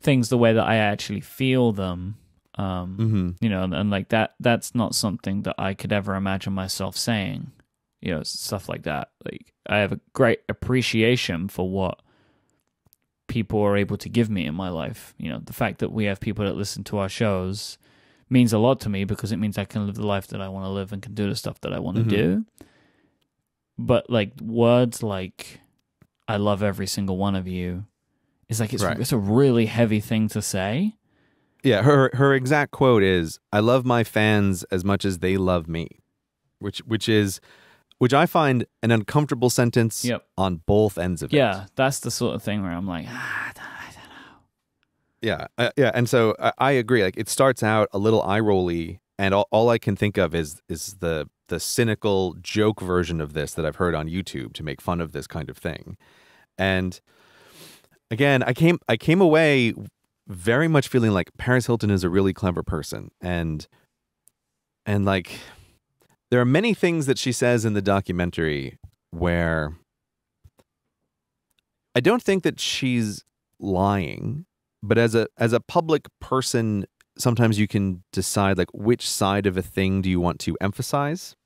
things the way that I actually feel them. Um, mm-hmm. you know, and, and like that, that's not something that I could ever imagine myself saying, you know, stuff like that. Like, I have a great appreciation for what people are able to give me in my life. You know, the fact that we have people that listen to our shows means a lot to me because it means I can live the life that I want to live and can do the stuff that I want to Mhm. do. But like words like I love every single one of you is like it's Right. it's a really heavy thing to say. Yeah, her her exact quote is, "I love my fans as much as they love me," which which is which I find an uncomfortable sentence Yep. on both ends of it. Yeah, that's the sort of thing where I'm like, ah, I don't- I don't know. yeah, uh, yeah. And so I, I agree. Like it starts out a little eye rolly, and all, all I can think of is is the the cynical joke version of this that I've heard on YouTube to make fun of this kind of thing. And again, I came I came away very much feeling like Paris Hilton is a really clever person, and and like there are many things that she says in the documentary where I don't think that she's lying, but as a as a public person, sometimes you can decide like which side of a thing do you want to emphasize.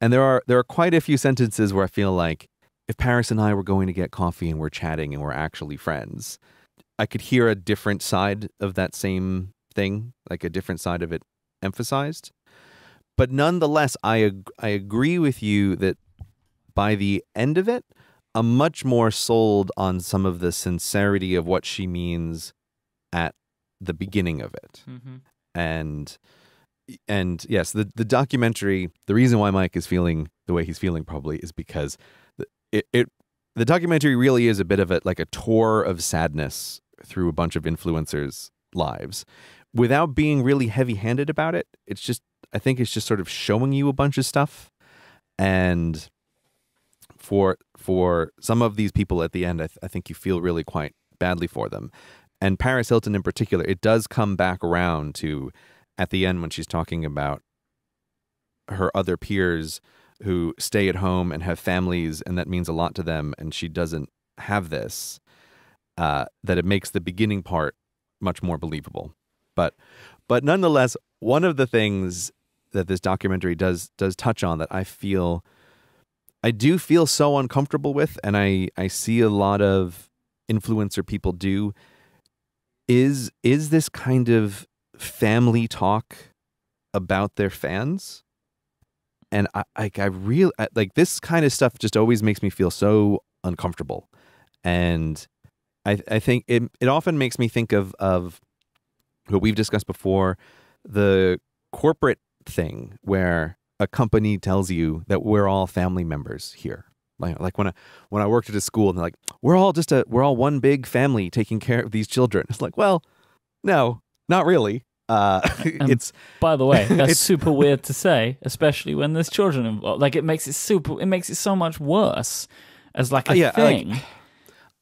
And there are there are quite a few sentences where I feel like if Paris and I were going to get coffee and we're chatting and we're actually friends, I could hear a different side of that same thing, like a different side of it emphasized. But nonetheless, I ag- I agree with you that by the end of it, I'm much more sold on some of the sincerity of what she means at the beginning of it. Mm-hmm. And and yes, the the documentary. The reason why Myke is feeling the way he's feeling probably is because the- it, it the documentary really is a bit of a like a tour of sadness through a bunch of influencers' lives, without being really heavy handed about it. It's just I think it's just sort of showing you a bunch of stuff, and for for some of these people at the end, I, th- I think you feel really quite badly for them, and Paris Hilton in particular. It does come back around to at the end when she's talking about her other peers who stay at home and have families and that means a lot to them and she doesn't have this uh, that it makes the beginning part much more believable but but nonetheless one of the things that this documentary does does touch on that i feel i do feel so uncomfortable with and i i see a lot of influencer people do is is this kind of family talk about their fans and I, I, I really I, like this kind of stuff. Just always makes me feel so uncomfortable, and I, I think it, it often makes me think of of what we've discussed before, the corporate thing where a company tells you that we're all family members here. Like, like when I when I worked at a school and they're like, we're all just a we're all one big family taking care of these children. It's like, well, no, not really. Uh, Um, it's By the way, that's super weird to say, especially when there's children involved. Like it makes it super. It makes it so much worse as like a Uh, yeah, I like- thing.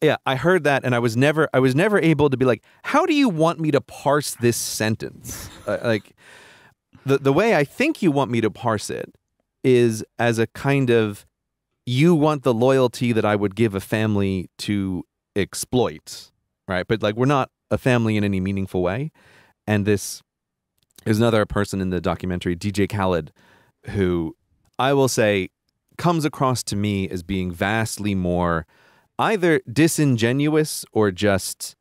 Yeah, I heard that, and I was never, I was never able to be like, how do you want me to parse this sentence? Uh, like, the the way I think you want me to parse it is as a kind of, you want the loyalty that I would give a family to exploit, right? But like, we're not a family in any meaningful way, and this is another person in the documentary, DJ Khaled, who I will say comes across to me as being vastly more either disingenuous or just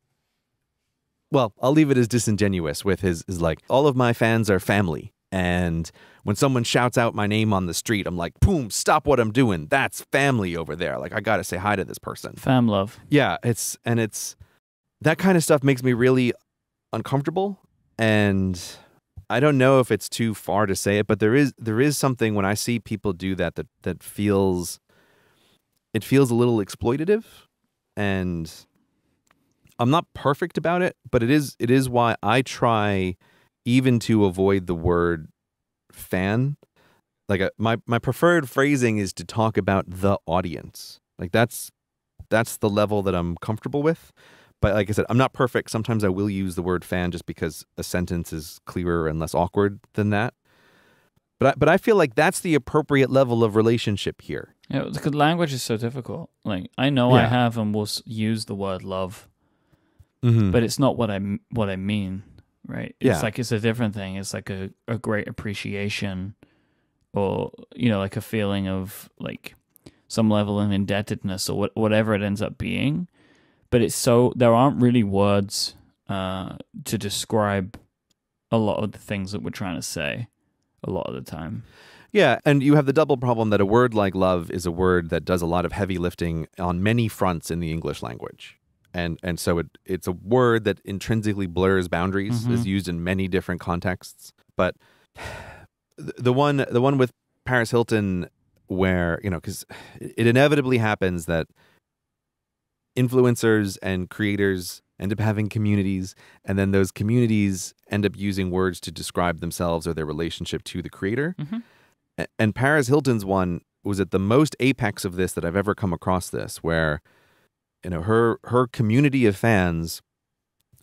well i'll leave it as disingenuous with his is like all of my fans are family and when someone shouts out my name on the street i'm like boom stop what i'm doing. That's family over there. Like i gotta say hi to this person. Fam love. yeah it's and it's that kind of stuff makes me really uncomfortable. And i don't know if it's too far to say it but there is there is something when i see people do that that that feels it feels a little exploitative. And i'm not perfect about it but it is it is why i try even to avoid the word fan like a, my my preferred phrasing is to talk about the audience. Like that's that's the level that i'm comfortable with. But like i said i'm not perfect. Sometimes i will use the word fan just because a sentence is clearer and less awkward than that. But I, but I feel like that's the appropriate level of relationship here. Yeah, because language is so difficult. Like I know I have and will use the word love, mm-hmm. but it's not what I what I mean, right? It's Yeah. like it's a different thing. It's like a, a great appreciation, or you know, like a feeling of like some level of indebtedness or what, whatever it ends up being. But it's so there aren't really words uh, to describe a lot of the things that we're trying to say. A lot of the time, Yeah, and you have the double problem that a word like love is a word that does a lot of heavy lifting on many fronts in the English language. And and so it it's a word that intrinsically blurs boundaries, is used in many different contexts. But the one the one with Paris Hilton where, you know, cuz it inevitably happens that influencers and creators end up having communities and then those communities end up using words to describe themselves or their relationship to the creator. Mhm. And Paris Hilton's one was at the most apex of this that I've ever come across this where you know her her community of fans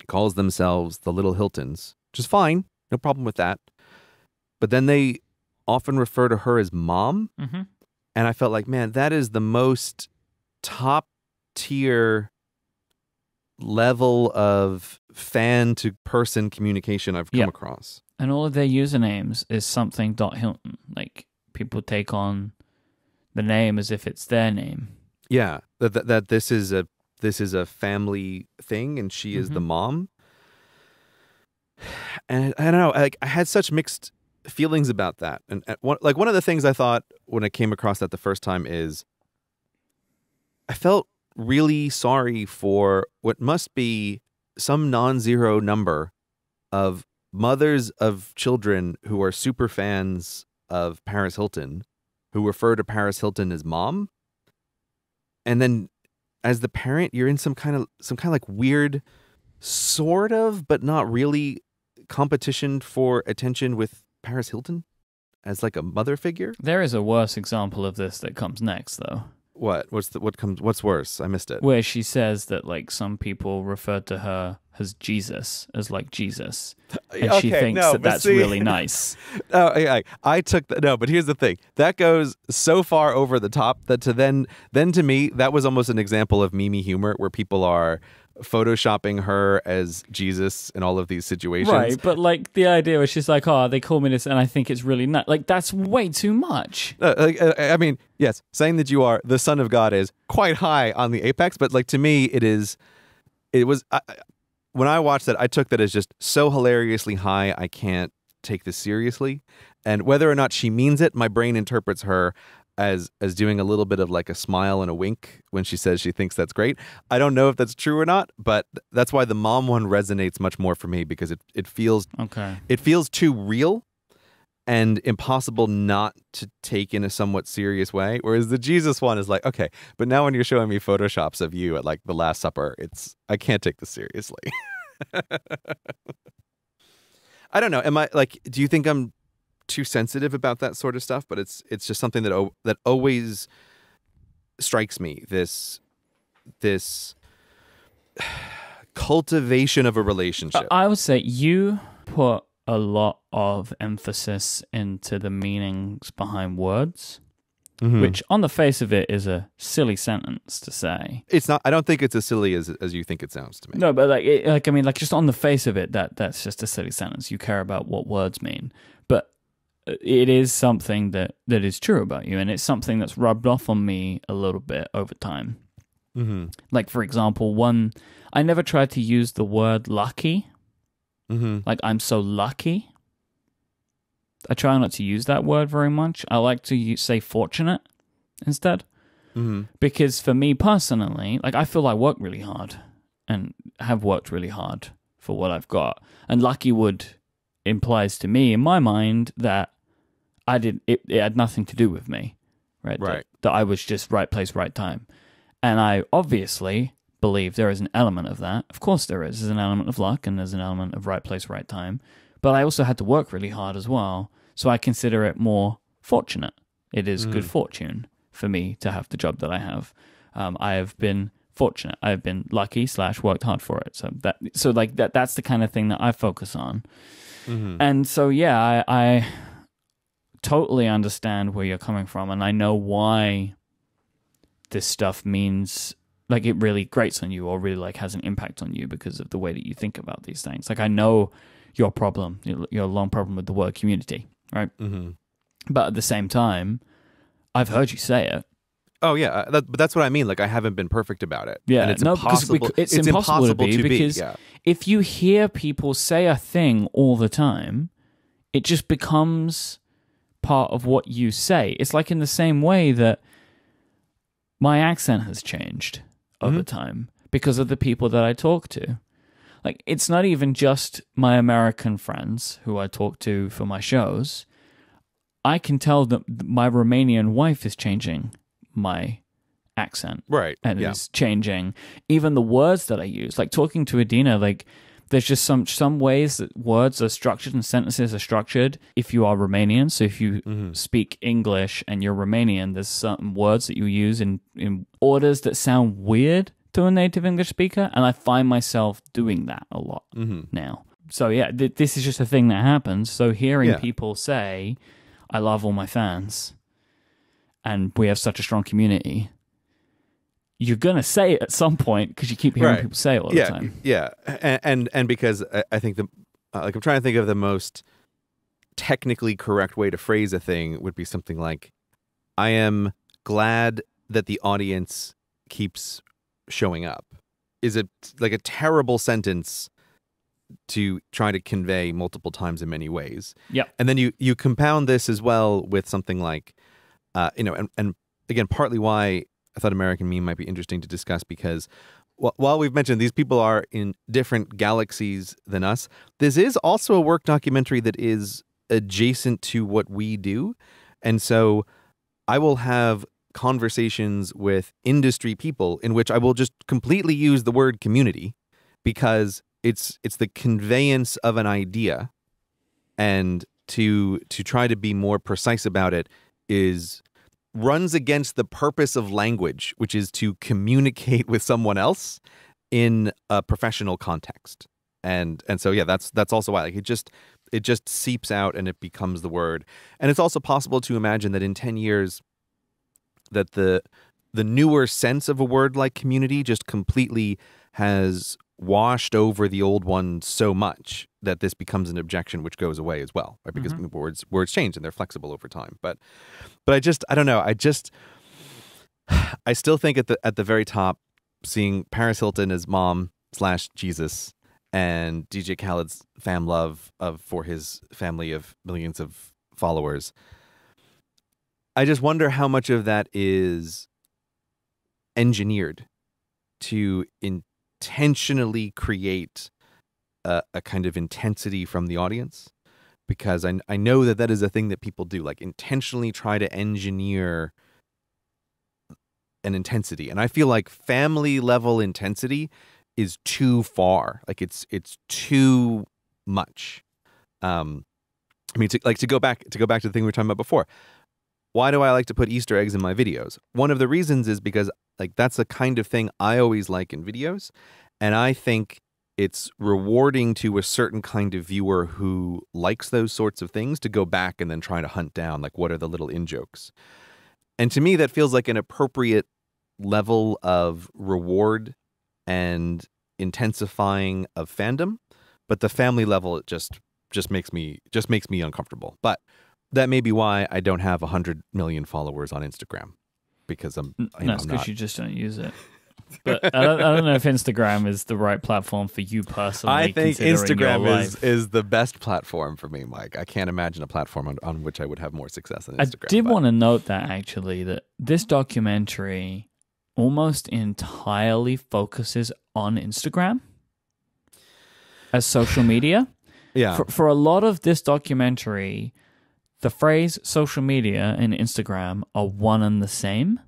calls themselves the Little Hiltons, which is fine, no problem with that. But then they often refer to her as mom mm-hmm. and I felt like, man, that is the most top tier level of fan to person communication I've come Yeah. across. and all of their usernames is something dot Hilton. Like people take on the name as if it's their name. Yeah, that, that that this is a this is a family thing, and she is the Mhm. mom. And I don't know, like I had such mixed feelings about that. And, and one, like one of the things I thought when I came across that the first time is, I felt really sorry for what must be some non-zero number of mothers of children who are super fans of Paris Hilton who refer to Paris Hilton as mom. And then as the parent, you're in some kind of some kind of like weird sort of but not really competition for attention with Paris Hilton as like a mother figure. There is a worse example of this that comes next, though, What? What's the what comes what's worse? I missed it. where she says that like some people refer to her as Jesus, as like Jesus, and she thinks no, that that's see- really nice. Oh, I, I, I took the, no, but here's the thing. That goes so far over the top that to then then to me that was almost an example of memey humor where people are photoshopping her as Jesus in all of these situations. Right, but like the idea where she's like, "Oh, they call me this, and I think it's really not Like that's way too much. Uh, like, uh, I mean, yes, saying that you are the son of God is quite high on the apex, but like to me, it is. It was I, I- when I watched that, I took that as just so hilariously high. I can't take this seriously, and whether or not she means it, my brain interprets her as as doing a little bit of like a smile and a wink when she says she thinks that's great. I don't know if that's true or not, but that's why the mom one resonates much more for me because it it feels Okay. it feels too real and impossible not to take in a somewhat serious way. Whereas the Jesus one is like, okay, but now when you're showing me photoshops of you at like the Last Supper, it's I can't take this seriously. I don't know. Am I like? Do you think I'm too sensitive about that sort of stuff? But it's it's just something that o- that always strikes me. This this cultivation of a relationship. I would say you put a lot of emphasis into the meanings behind words, Mhm. which on the face of it is a silly sentence to say. It's not. I don't think it's as silly as as you think it sounds to me. No, but like, it, like I mean, like just on the face of it, that that's just a silly sentence. You care about what words mean, it is something that that is true about you, and it's something that's rubbed off on me a little bit over time. Mm-hmm. Like for example, one I never tried to use the word lucky. Mm-hmm. Like I'm so lucky. I try not to use that word very much. I like to use, say fortunate instead Mm-hmm. because for me personally, like I feel I work really hard and have worked really hard for what I've got. And lucky would implies to me in my mind that I did it, it had nothing to do with me, right? That- Right. That, I was just right place, right time. And I obviously believe there is an element of that. Of course there is. There's an element of luck and there's an element of right place, right time. But I also had to work really hard as well. So I consider it more fortunate. It is good Mm. fortune for me to have the job that I have. Um, I have been fortunate. I have been lucky slash worked hard for it. So that so like that that's the kind of thing that I focus on. Mm-hmm. And so yeah, I, I totally understand where you're coming from, and I know why this stuff means like it really grates on you or really like has an impact on you because of the way that you think about these things. Like I know your problem, your, long problem with the word community, right? Mm-hmm. But at the same time, I've heard you say it. Oh yeah, uh, that, but that's what I mean. Like I haven't been perfect about it. Yeah, and it's no, because we impossible. it's impossible to be because- yeah. if you hear people say a thing all the time, it just becomes part of what you say. It's like in the same way that my accent has changed over mm-hmm. time because of the people that I talk to. Like, it's not even just my American friends who I talk to for my shows. I can tell that my Romanian wife is changing my accent right. and yeah. it's changing. Even the words that I use, like talking to Adina, like there's just some some ways that words are structured and sentences are structured. If you are Romanian, so if you Mhm. speak English and you're Romanian, there's certain words that you use in in orders that sound weird to a native English speaker, and I find myself doing that a lot Mm-hmm. now. So yeah, th- this is just a thing that happens. So hearing Yeah. people say, "I love all my fans," and we have such a strong community, you're gonna say it at some point because you keep hearing Right. people say it all yeah, the time. yeah, and and, and because I, think the uh, like I'm trying to think of the most technically correct way to phrase a thing would be something like, "I am glad that the audience keeps showing up." Is it like a terrible sentence to try to convey multiple times in many ways? Yeah, And then you you compound this as well with something like, uh, you know, and and again, partly why I thought American Meme might be interesting to discuss because wh- while we've mentioned these people are in different galaxies than us, this is also a work documentary that is adjacent to what we do. And so I will have conversations with industry people in which I will just completely use the word community because it's it's the conveyance of an idea and to to try to be more precise about it is runs against the purpose of language which is to communicate with someone else in a professional context. And and so yeah that's that's also why like it just it just seeps out and it becomes the word. And it's also possible to imagine that in 10 years that the the newer sense of a word like community just completely has washed over the old one so much that this becomes an objection which goes away as well right because Mhm. words words change and they're flexible over time but but i just i don't know i just i still think at the at the very top seeing paris hilton as mom slash jesus and dj khaled's fam love of for his family of millions of followers i just wonder how much of that is engineered to intentionally create a, a kind of intensity from the audience because I, I know that that is a thing that people do like intentionally try to engineer an intensity. And i feel like family level intensity is too far. Like it's it's too much. Um i mean to, like to go back to go back to the thing we were talking about before why do i like to put easter eggs in my videos? One of the reasons is because like that's the kind of thing i always like in videos and i think it's rewarding to a certain kind of viewer who likes those sorts of things to go back and then try to hunt down like what are the little in jokes and to me that feels like an appropriate level of reward and intensifying of fandom but the family level it just just makes me just makes me uncomfortable. But that may be why i don't have 100 million followers on instagram because i'm you know, That's because you just don't use it. But I don't, I don't know if Instagram is the right platform for you personally. I think Instagram is, is the best platform for me, Myke. I can't imagine a platform on, on which I would have more success than I did but- want to note that actually that this documentary almost entirely focuses on Instagram as social media. yeah, For, for a lot of this documentary, the phrase social media and Instagram are one and the same.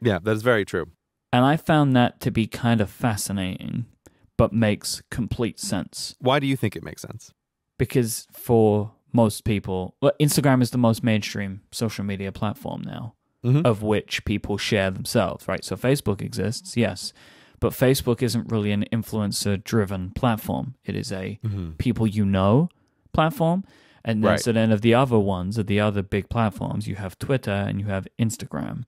yeah, that is very true. And I found that to be kind of fascinating, but makes complete sense. Why do you think it makes sense? Because for most people, well, Instagram is the most mainstream social media platform now, Mhm. of which people share themselves, right? So Facebook exists, yes, but Facebook isn't really an influencer driven platform. It is a Mm-hmm. people you know platform. And then, Right. so then of the other ones, of the other big platforms, you have Twitter and you have Instagram.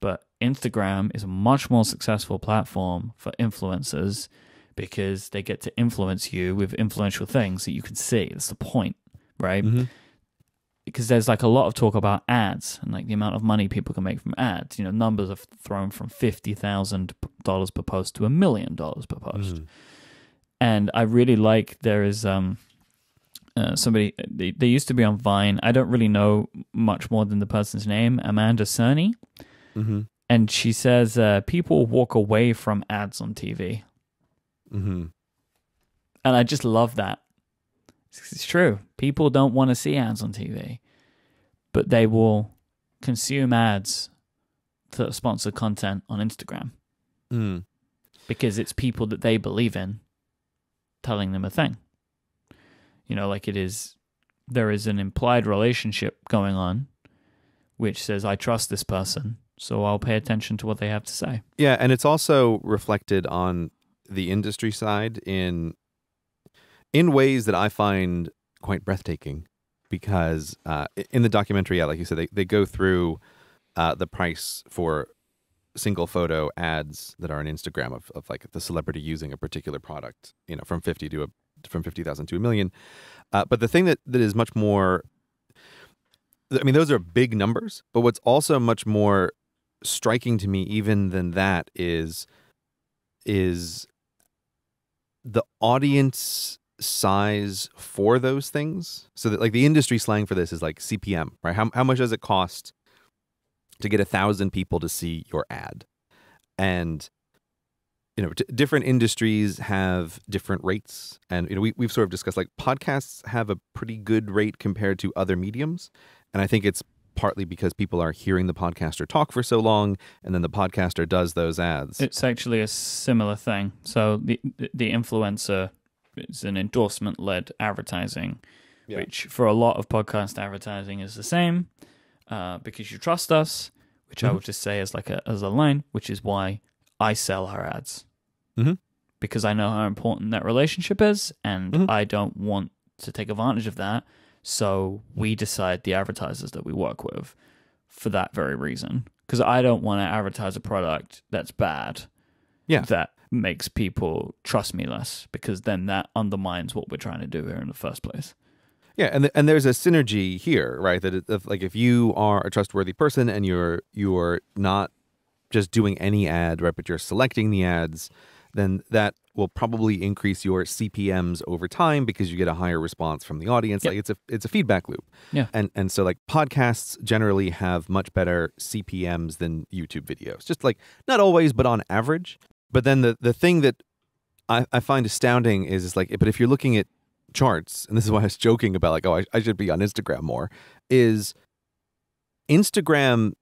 But Instagram is a much more successful platform for influencers because they get to influence you with influential things that you can see. That's the point, right? Mm-hmm. Because there's like a lot of talk about ads and like the amount of money people can make from ads. You know, numbers have thrown from fifty thousand dollars per post to a million dollars per post Mm-hmm. and I really like there is um uh, somebody they, they used to be on Vine. I don't really know much more than the person's name, Amanda Cerny, Mm-hmm. and she says uh, people walk away from ads on TV, Mm-hmm. and I just love that. It's, it's true. People don't want to see ads on TV, but they will consume ads to sponsor content on Instagram Mm-hmm. because it's people that they believe in telling them a thing. You know, like it is, there is an implied relationship going on which says, I trust this person, so I'll pay attention to what they have to say. Yeah, and it's also reflected on the industry side in in ways that I find quite breathtaking. Because uh, in the documentary, yeah, like you said, they, they go through uh, the price for single photo ads that are on Instagram of, of like the celebrity using a particular product, you know, from fifty to a from fifty thousand to a million. Uh, but the thing that, that is much more I mean, those are big numbers, but what's also much more striking to me even than that is is the audience size for those things. So that like the industry slang for this is like cpm right? How, how much does it cost to get a thousand people to see your ad? And you know, different industries have different rates, and you know, we we've sort of discussed like podcasts have a pretty good rate compared to other mediums, and I think it's partly because people are hearing the podcaster talk for so long, and then the podcaster does those ads. It's actually a similar thing. So the the influencer is an endorsement led advertising, Yeah. which for a lot of podcast advertising is the same, uh, because you trust us. Which I Mhm. would just say as like a as a line, which is why I sell her ads, Mhm. because I know how important that relationship is, and Mhm. I don't want to take advantage of that. So we decide the advertisers that we work with for that very reason. Because I don't want to advertise a product that's bad. Yeah. That makes people trust me less because then that undermines what we're trying to do here in the first place. Yeah, and th- and there's a synergy here, right? That if, like if you are a trustworthy person and you're you're not just doing any ad, right, but you're selecting the ads, then that will probably increase your CPMS over time because you get a higher response from the audience. Yep. Like it's a it's a feedback loop. Yeah. And and so like podcasts generally have much better CPMS than YouTube videos. Just like not always, but on average. But then the the thing that I, I find astounding is, is like, but if you're looking at charts, and this is why I was joking about like, oh, I, I should be on Instagram more, is Instagram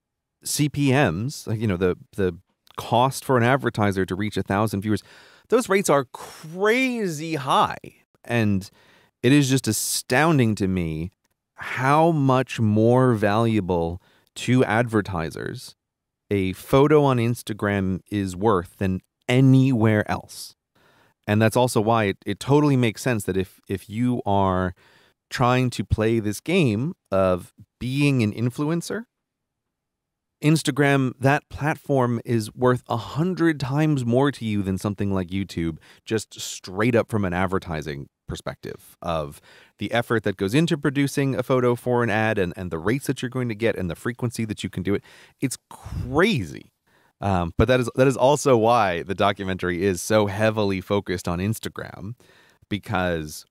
CPMs, you know, the the cost for an advertiser to reach a thousand viewers, those rates are crazy high. And it is just astounding to me how much more valuable to advertisers a photo on Instagram is worth than anywhere else. And that's also why it, it totally makes sense that if if you are trying to play this game of being an influencer, Instagram, that platform is worth a hundred times more to you than something like YouTube, just straight up from an advertising perspective of the effort that goes into producing a photo for an ad and, and the rates that you're going to get and the frequency that you can do it. It's crazy. Um, but that is that is also why the documentary is so heavily focused on Instagram, because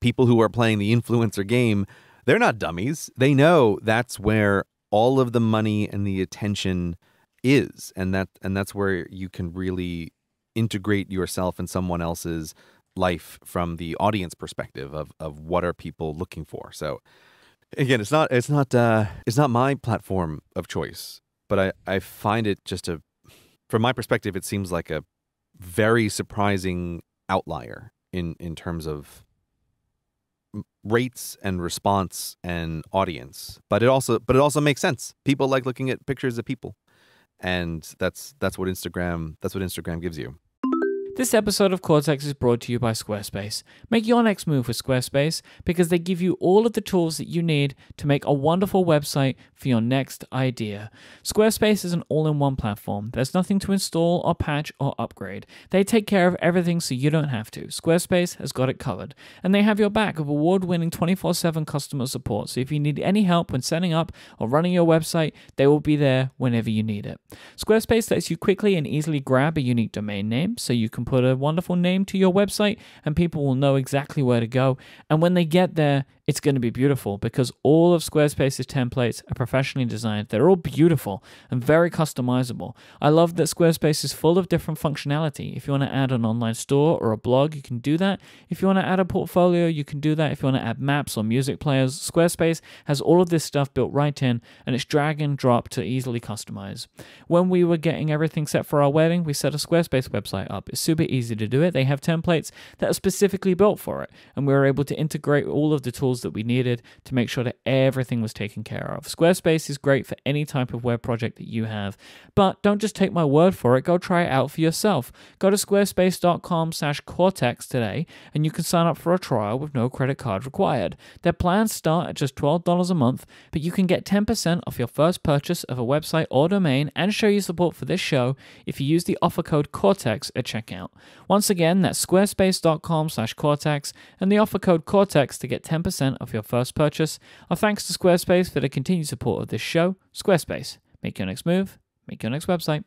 people who are playing the influencer game, they're not dummies. They know that's where all of the money and the attention is, and that and that's where you can really integrate yourself in someone else's life from the audience perspective of of what are people looking for. So again, it's not it's not uh, it's not my platform of choice, but I I find it just a from my perspective, it seems like a very surprising outlier in in terms of rates and response and audience. But it also but it also makes sense. People like looking at pictures of people. And that's that's what Instagram that's what Instagram gives you. This episode of Cortex is brought to you by Squarespace. Make your next move with Squarespace because they give you all of the tools that you need to make a wonderful website for your next idea. Squarespace is an all in one platform. There's nothing to install or patch or upgrade. They take care of everything so you don't have to. Squarespace has got it covered. And they have your back with award winning 24 7 customer support. So if you need any help when setting up or running your website, they will be there whenever you need it. Squarespace lets you quickly and easily grab a unique domain name so you can put a wonderful name to your website and people will know exactly where to go. And when they get there, it's going to be beautiful because all of Squarespace's templates are professionally designed. They're all beautiful and very customizable. I love that Squarespace is full of different functionality. If you want to add an online store or a blog, you can do that. If you want to add a portfolio, you can do that. If you want to add maps or music players, Squarespace has all of this stuff built right in and it's drag and drop to easily customize. When we were getting everything set for our wedding, we set a Squarespace website up. It's super easy to do it. They have templates that are specifically built for it, and we were able to integrate all of the tools that we needed to make sure that everything was taken care of. Squarespace is great for any type of web project that you have, but don't just take my word for it. Go try it out for yourself. Go to squarespace.com/cortex today, and you can sign up for a trial with no credit card required. Their plans start at just $12 a month, but you can get 10% off your first purchase of a website or domain and show your support for this show if you use the offer code Cortex at checkout. Once again, that's squarespace.com slash Cortex and the offer code Cortex to get 10% off your first purchase. Our thanks to Squarespace for the continued support of this show. Squarespace, make your next move, make your next website.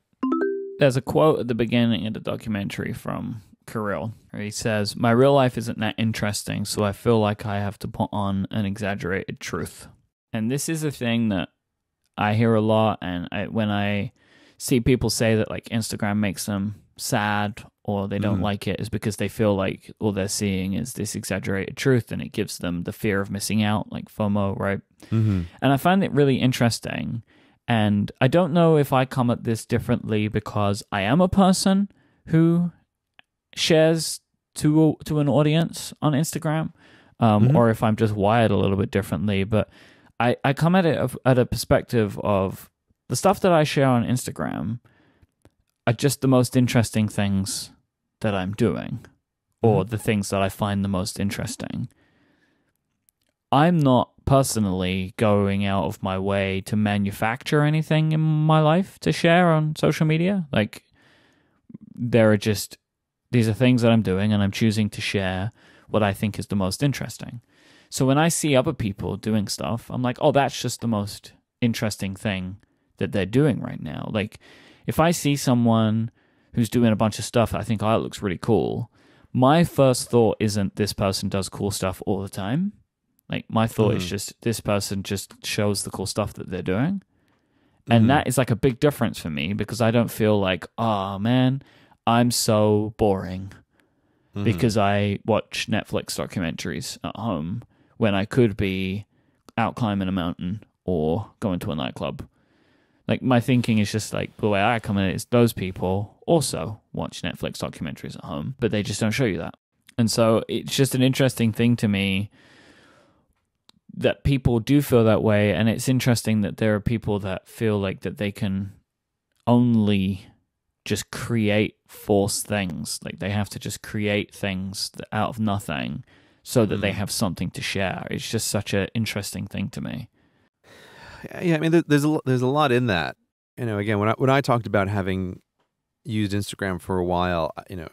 There's a quote at the beginning of the documentary from Kirill where he says, My real life isn't that interesting, so I feel like I have to put on an exaggerated truth. And this is a thing that I hear a lot, and I, when I see people say that like Instagram makes them sad or they don't Mhm. like it is because they feel like all they're seeing is this exaggerated truth and it gives them the fear of missing out, like FOMO, right? Mm-hmm. And I find it really interesting. And I don't know if I come at this differently because I am a person who shares to to an audience on Instagram, um, Mhm. or if I'm just wired a little bit differently. But I, I come at it at a perspective of the stuff that I share on Instagram are just the most interesting things that I'm doing, or mm-hmm. the things that I find the most interesting. I'm not personally going out of my way to manufacture anything in my life to share on social media. Like, there are just, these are things that I'm doing, and I'm choosing to share what I think is the most interesting. So when I see other people doing stuff, I'm like, oh, that's just the most interesting thing that they're doing right now. Like, if I see someone who's doing a bunch of stuff, I think, oh, it looks really cool. My first thought isn't this person does cool stuff all the time. Like my thought is Mhm. just this person just shows the cool stuff that they're doing. And Mhm. that is like a big difference for me because I don't feel like, oh man, I'm so boring Mhm. because I watch Netflix documentaries at home when I could be out climbing a mountain or going to a nightclub. Like my thinking is just like the way I come in is those people also watch Netflix documentaries at home, but they just don't show you that. And so it's just an interesting thing to me that people do feel that way and it's interesting that there are people that feel like that they can only just create false things like they have to just create things out of nothing so that they Mm. have something to share it's just such an interesting thing to me yeah, I mean, there's a there's a lot in that. You know, again, when I when I talked about having used Instagram for a while, you know,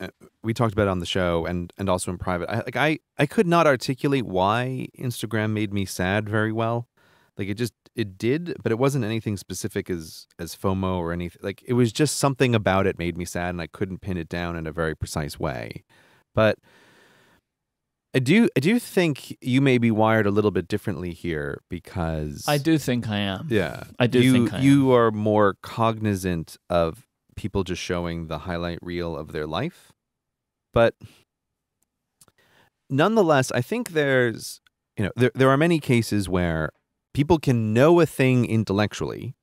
uh, we talked about it on the show and and also in private. I like I I could not articulate why Instagram made me sad very well. Like it just it did, but it wasn't anything specific as as FOMO or anything. Like it was just something about it made me sad, and I couldn't pin it down in a very precise way. But I do I do think you may be wired a little bit differently here because i do think i am yeah. I do you, think I am. you are more cognizant of people just showing the highlight reel of their life. But nonetheless, I think there's you know, there there are many cases where people can know a thing intellectually,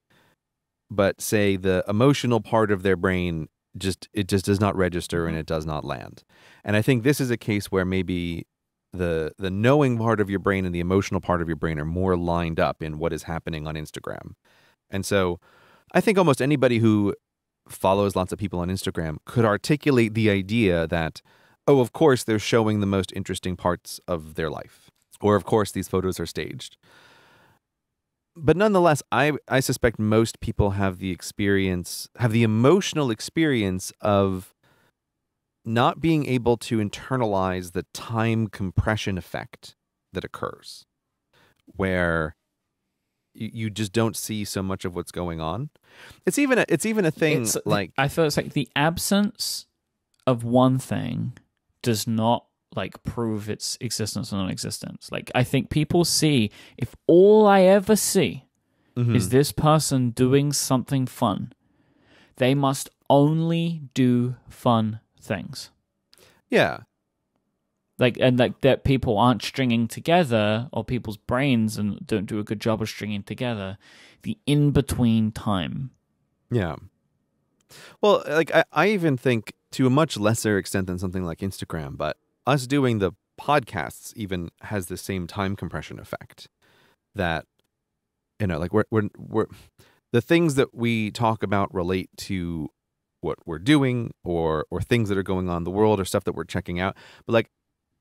but say the emotional part of their brain just it just does not register and it does not land. And I think this is a case where maybe the the knowing part of your brain and the emotional part of your brain are more lined up in what is happening on Instagram. And so I think almost anybody who follows lots of people on Instagram could articulate the idea that oh of course they're showing the most interesting parts of their life or of course these photos are staged. But nonetheless, I I suspect most people have the experience have the emotional experience of not being able to internalize the time compression effect that occurs where you, just don't see so much of what's going on it's even a, it's even a thing It's- like I feel it's like the absence of one thing does not like prove its existence or non-existence. Like I think people see if all I ever see Mhm. is this person doing something fun, they must only do fun things. yeah Like and like that people aren't stringing together or people's brains and don't do a good job of stringing together the in between time. yeah well like I, I even think to a much lesser extent than something like instagram but us doing the podcasts even has the same time compression effect that you know like we're we're, we're the things that we talk about relate to what we're doing or or things that are going on in the world or stuff that we're checking out. But like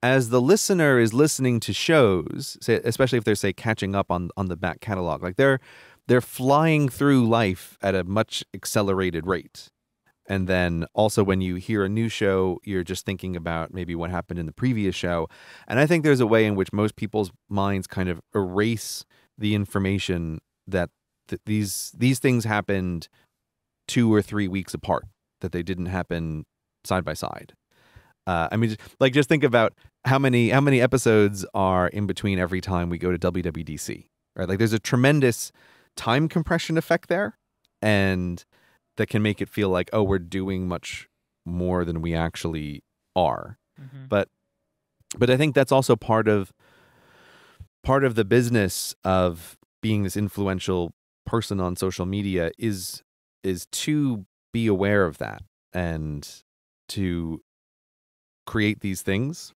as the listener is listening to shows say especially if they're say catching up on on the back catalog like they're they're flying through life at a much accelerated rate. And then also when you hear a new show you're just thinking about maybe what happened in the previous show. And i think there's a way in which most people's minds kind of erase the information that th- these these things happened two or three weeks apart that they didn't happen side by side. Uh, i mean just- like just think about how many how many episodes are in between every time we go to wwdc right? Like there's a tremendous time compression effect there and that can make it feel like oh we're doing much more than we actually are. But but I think that's also part of part of the business of being this influential person on social media is is to be aware of that and to create these things.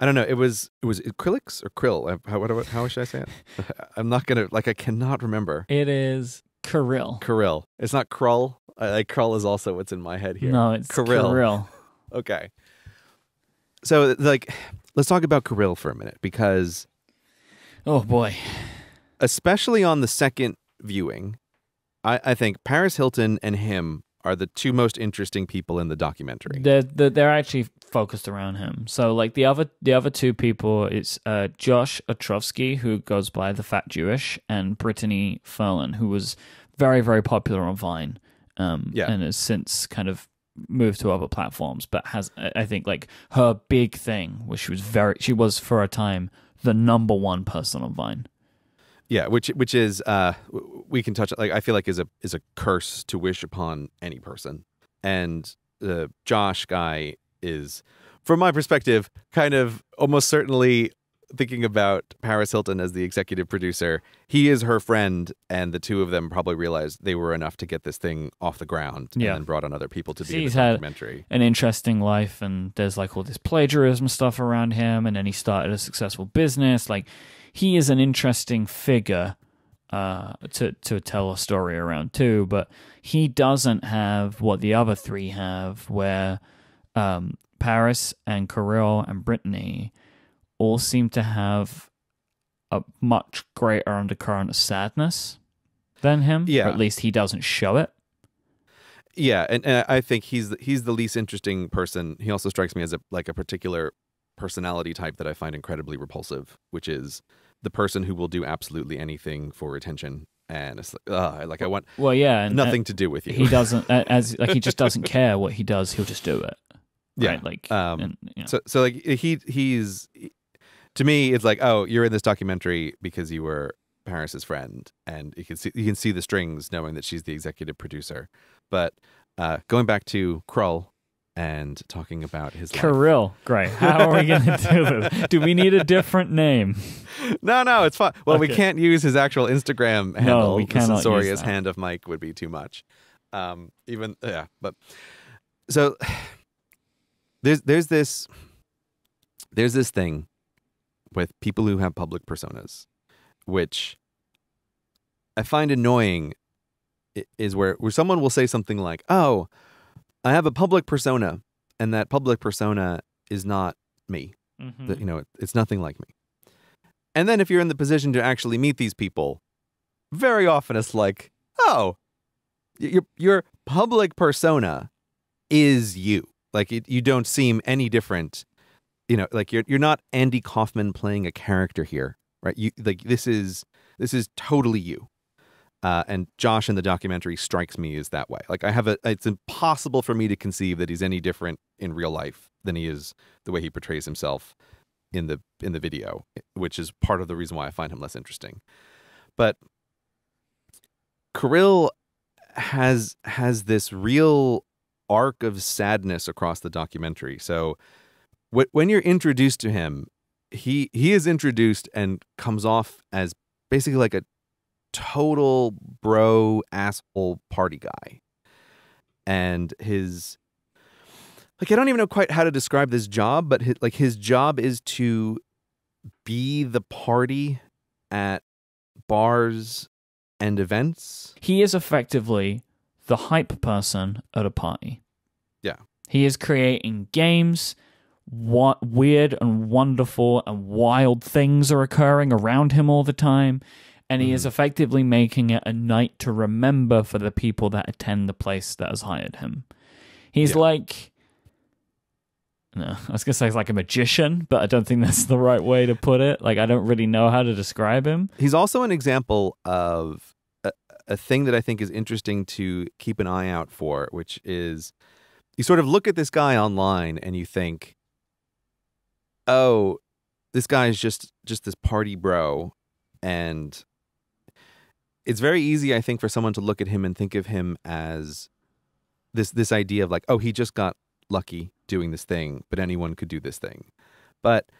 I don't know. It was it was acrylics or krill. Uh, How what, how should I say it? I'm not gonna like I cannot remember. It is Kirill. Krill. It's not krull. I, like krull is also what's in my head here. No, it's Kirill. Kirill. Okay. So like let's talk about Kirill for a minute because Oh boy. especially on the second viewing, I, I think Paris Hilton and him are the two most interesting people in the documentary. They're, they're they're actually focused around him. So like the other the other two people, it's uh, Josh Ostrovsky, who goes by the Fat Jewish, and Brittany Furlan, who was very very popular on Vine, um, Yeah. and has since kind of moved to other platforms, but has I I think like her big thing, was she was very she was for a time the number one person on Vine. Yeah, which which is uh we can touch like I feel like is a is a curse to wish upon any person. And the Josh guy is from my perspective kind of almost certainly thinking about Paris Hilton as the executive producer. He is her friend and the two of them probably realized they were enough to get this thing off the ground Yeah. and then brought on other people to be in the had- documentary. an interesting life and there's like all this plagiarism stuff around him and then he started a successful business like he is an interesting figure uh to to tell a story around too but he doesn't have what the other three have where um Paris and Kirill and Brittany all seem to have a much greater undercurrent of sadness than him Yeah. or at least he doesn't show it Yeah, and, and I think he's the, he's the least interesting person. He also strikes me as a like a particular personality type that I find incredibly repulsive, which is the person who will do absolutely anything for attention, and it's like, ugh, like I want well yeah nothing to do with you. he doesn't as like he just doesn't care what he does he'll just do it Yeah. right like Um, and, you know. So so like he he's to me it's like oh you're in this documentary because you were Paris's friend and you can see you can see the strings knowing that she's the executive producer. But uh, going back to Krull and talking about his life. Kirill great how are we gonna do this do we need a different name No, no, it's fine. Well, we can't use his actual Instagram handle. No, we The cannot use censorious hand of Myke would be too much. Um, even yeah, but so there's there's this there's this thing with people who have public personas, which I find annoying. Is where where someone will say something like, "Oh, I have a public persona, and that public persona is not me." Mm-hmm. that you know it, it's nothing like me. And then if you're in the position to actually meet these people very often it's like oh your your public persona is you. Like it, you don't seem any different. You know like you're you're not Andy Kaufman playing a character here right? You like this is this is totally you uh, and Josh in the documentary strikes me as that way. Like I have a, it's impossible for me to conceive that he's any different in real life than he is the way he portrays himself in the in the video, which is part of the reason why I find him less interesting. But Kirill has has this real arc of sadness across the documentary. So wh- when you're introduced to him, he he is introduced and comes off as basically like a total bro asshole party guy. And his like I don't even know quite how to describe this job, but his, like his job is to be the party at bars and events. he is effectively the hype person at a party Yeah. he is creating games what weird and wonderful and wild things are occurring around him all the time and he is Mm-hmm. effectively making it a night to remember for the people that attend the place that has hired him he's Yeah. like no, I was gonna say he's like a magician, but I don't think that's the right way to put it. Like I don't really know how to describe him. He's also an example of a, a thing that I think is interesting to keep an eye out for, which is you sort of look at this guy online and you think, oh, this guy's just just this party bro, and it's very easy, I think, for someone to look at him and think of him as this this idea of like, oh, he just got lucky doing this thing, but anyone could do this thing. But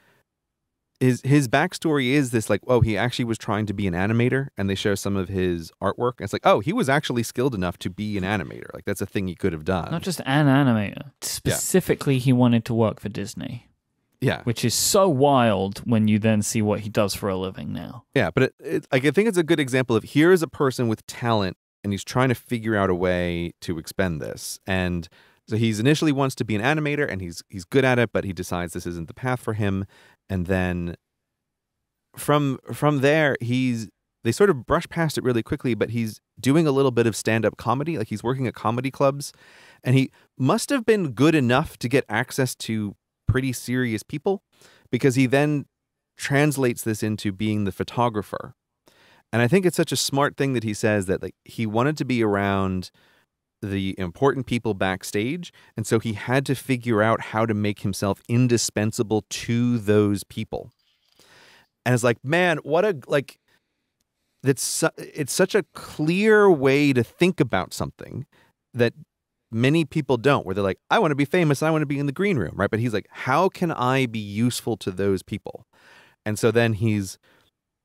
his his backstory is this like, oh, he actually was trying to be an animator, and they show some of his artwork. And it's like, oh, he was actually skilled enough to be an animator. Like that's a thing he could have done. Not just an animator. Specifically, he wanted to work for Disney, yeah, which is so wild when you then see what he does for a living now. yeah. But it, it, like, I think it's a good example of here is a person with talent, and he's trying to figure out a way to expend this. And so he's initially wants to be an animator, and he's he's good at it, but he decides this isn't the path for him. And then from from there, he's they sort of brush past it really quickly, but he's doing a little bit of stand up comedy. Like he's working at comedy clubs, and he must have been good enough to get access to pretty serious people because he then translates this into being the photographer. And I think it's such a smart thing that he says that like he wanted to be around the important people backstage and so he had to figure out how to make himself indispensable to those people. And it's like, man, what a like that's su- it's such a clear way to think about something that many people don't where they're like i want to be famous i want to be in the green room right? But he's like how can i be useful to those people? And so then he's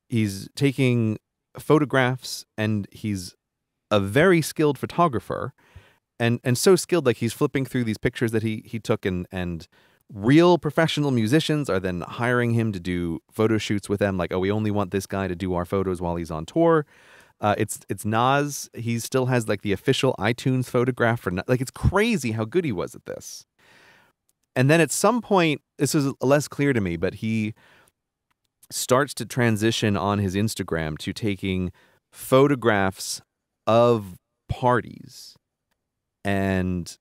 he's taking photographs and he's a very skilled photographer and and so skilled like he's flipping through these pictures that he he took and and real professional musicians are then hiring him to do photo shoots with them like oh we only want this guy to do our photos while he's on tour uh, it's it's Nas. He still has like the official iTunes photograph for like it's crazy how good he was at this. And then at some point, this is less clear to me, but he starts to transition on his Instagram to taking photographs of parties and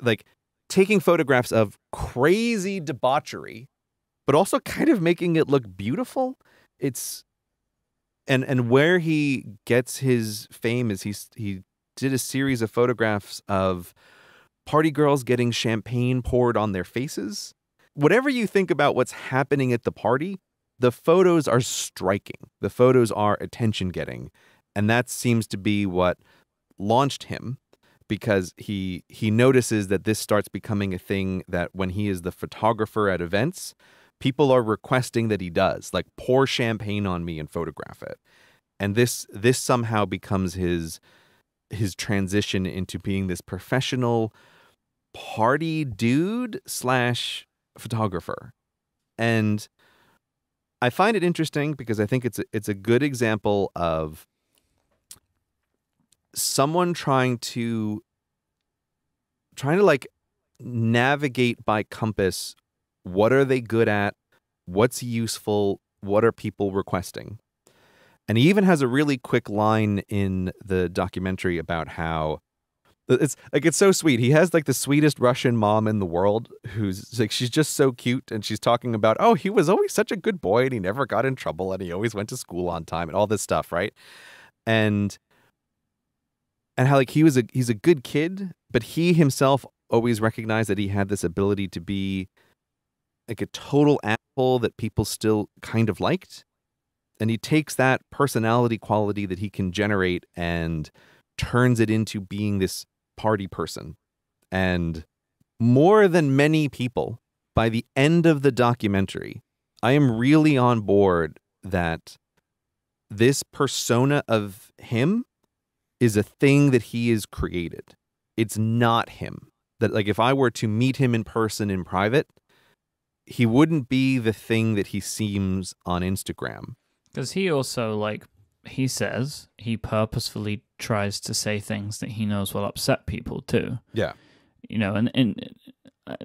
like taking photographs of crazy debauchery, but also kind of making it look beautiful. It's and and where he gets his fame is he's he did a series of photographs of party girls getting champagne poured on their faces. Whatever you think about what's happening at the party, the photos are striking. The photos are attention getting. And that seems to be what launched him because he he notices that this starts becoming a thing that when he is the photographer at events, people are requesting that he does, like pour champagne on me and photograph it. And this this somehow becomes his his transition into being this professional party dude slash photographer. And I find it interesting because I think it's a, it's a good example of someone trying to trying to like navigate by compass what are they good at what's useful what are people requesting and he even has a really quick line in the documentary about how it's like it's so sweet. He has like the sweetest Russian mom in the world who's like she's just so cute and she's talking about, "Oh, he was always such a good boy and he never got in trouble and he always went to school on time and all this stuff, right?" And and how like he was a he's a good kid, but he himself always recognized that he had this ability to be like a total asshole that people still kind of liked. And he takes that personality quality that he can generate and turns it into being this party person. And more than many people, by the end of the documentary, I am really on board that this persona of him is a thing that he is created. It's not him. That, like, if I were to meet him in person in private, he wouldn't be the thing that he seems on Instagram. Because he also, like, he says he purposefully tries to say things that he knows will upset people too. Yeah. You know, and, and I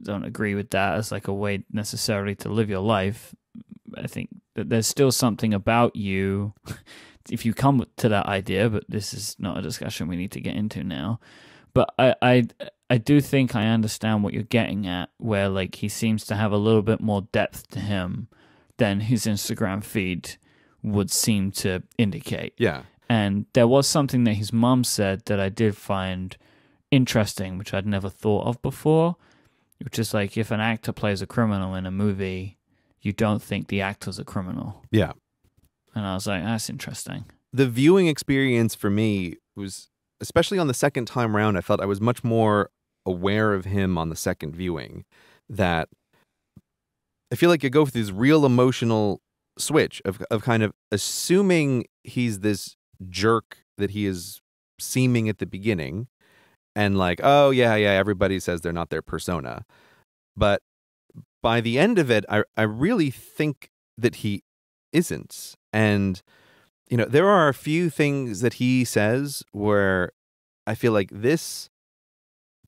don't agree with that as like a way necessarily to live your life. I think that there's still something about you if you come to that idea, but this is not a discussion we need to get into now. But I, I, I do think I understand what you're getting at, where like he seems to have a little bit more depth to him than his Instagram feed would seem to indicate. Yeah. And there was something that his mum said that I did find interesting, which I'd never thought of before, which is like if an actor plays a criminal in a movie, you don't think the actor's a criminal. Yeah. And I was like, that's interesting. the viewing experience for me was especially on the second time round, I felt I was much more aware of him on the second viewing. That I feel like you go through this real emotional switch of of kind of assuming he's this jerk that he is seeming at the beginning, and like, oh yeah, yeah, everybody says they're not their persona, but by the end of it, I I really think that he isn't, and you know, there are a few things that he says where I feel like this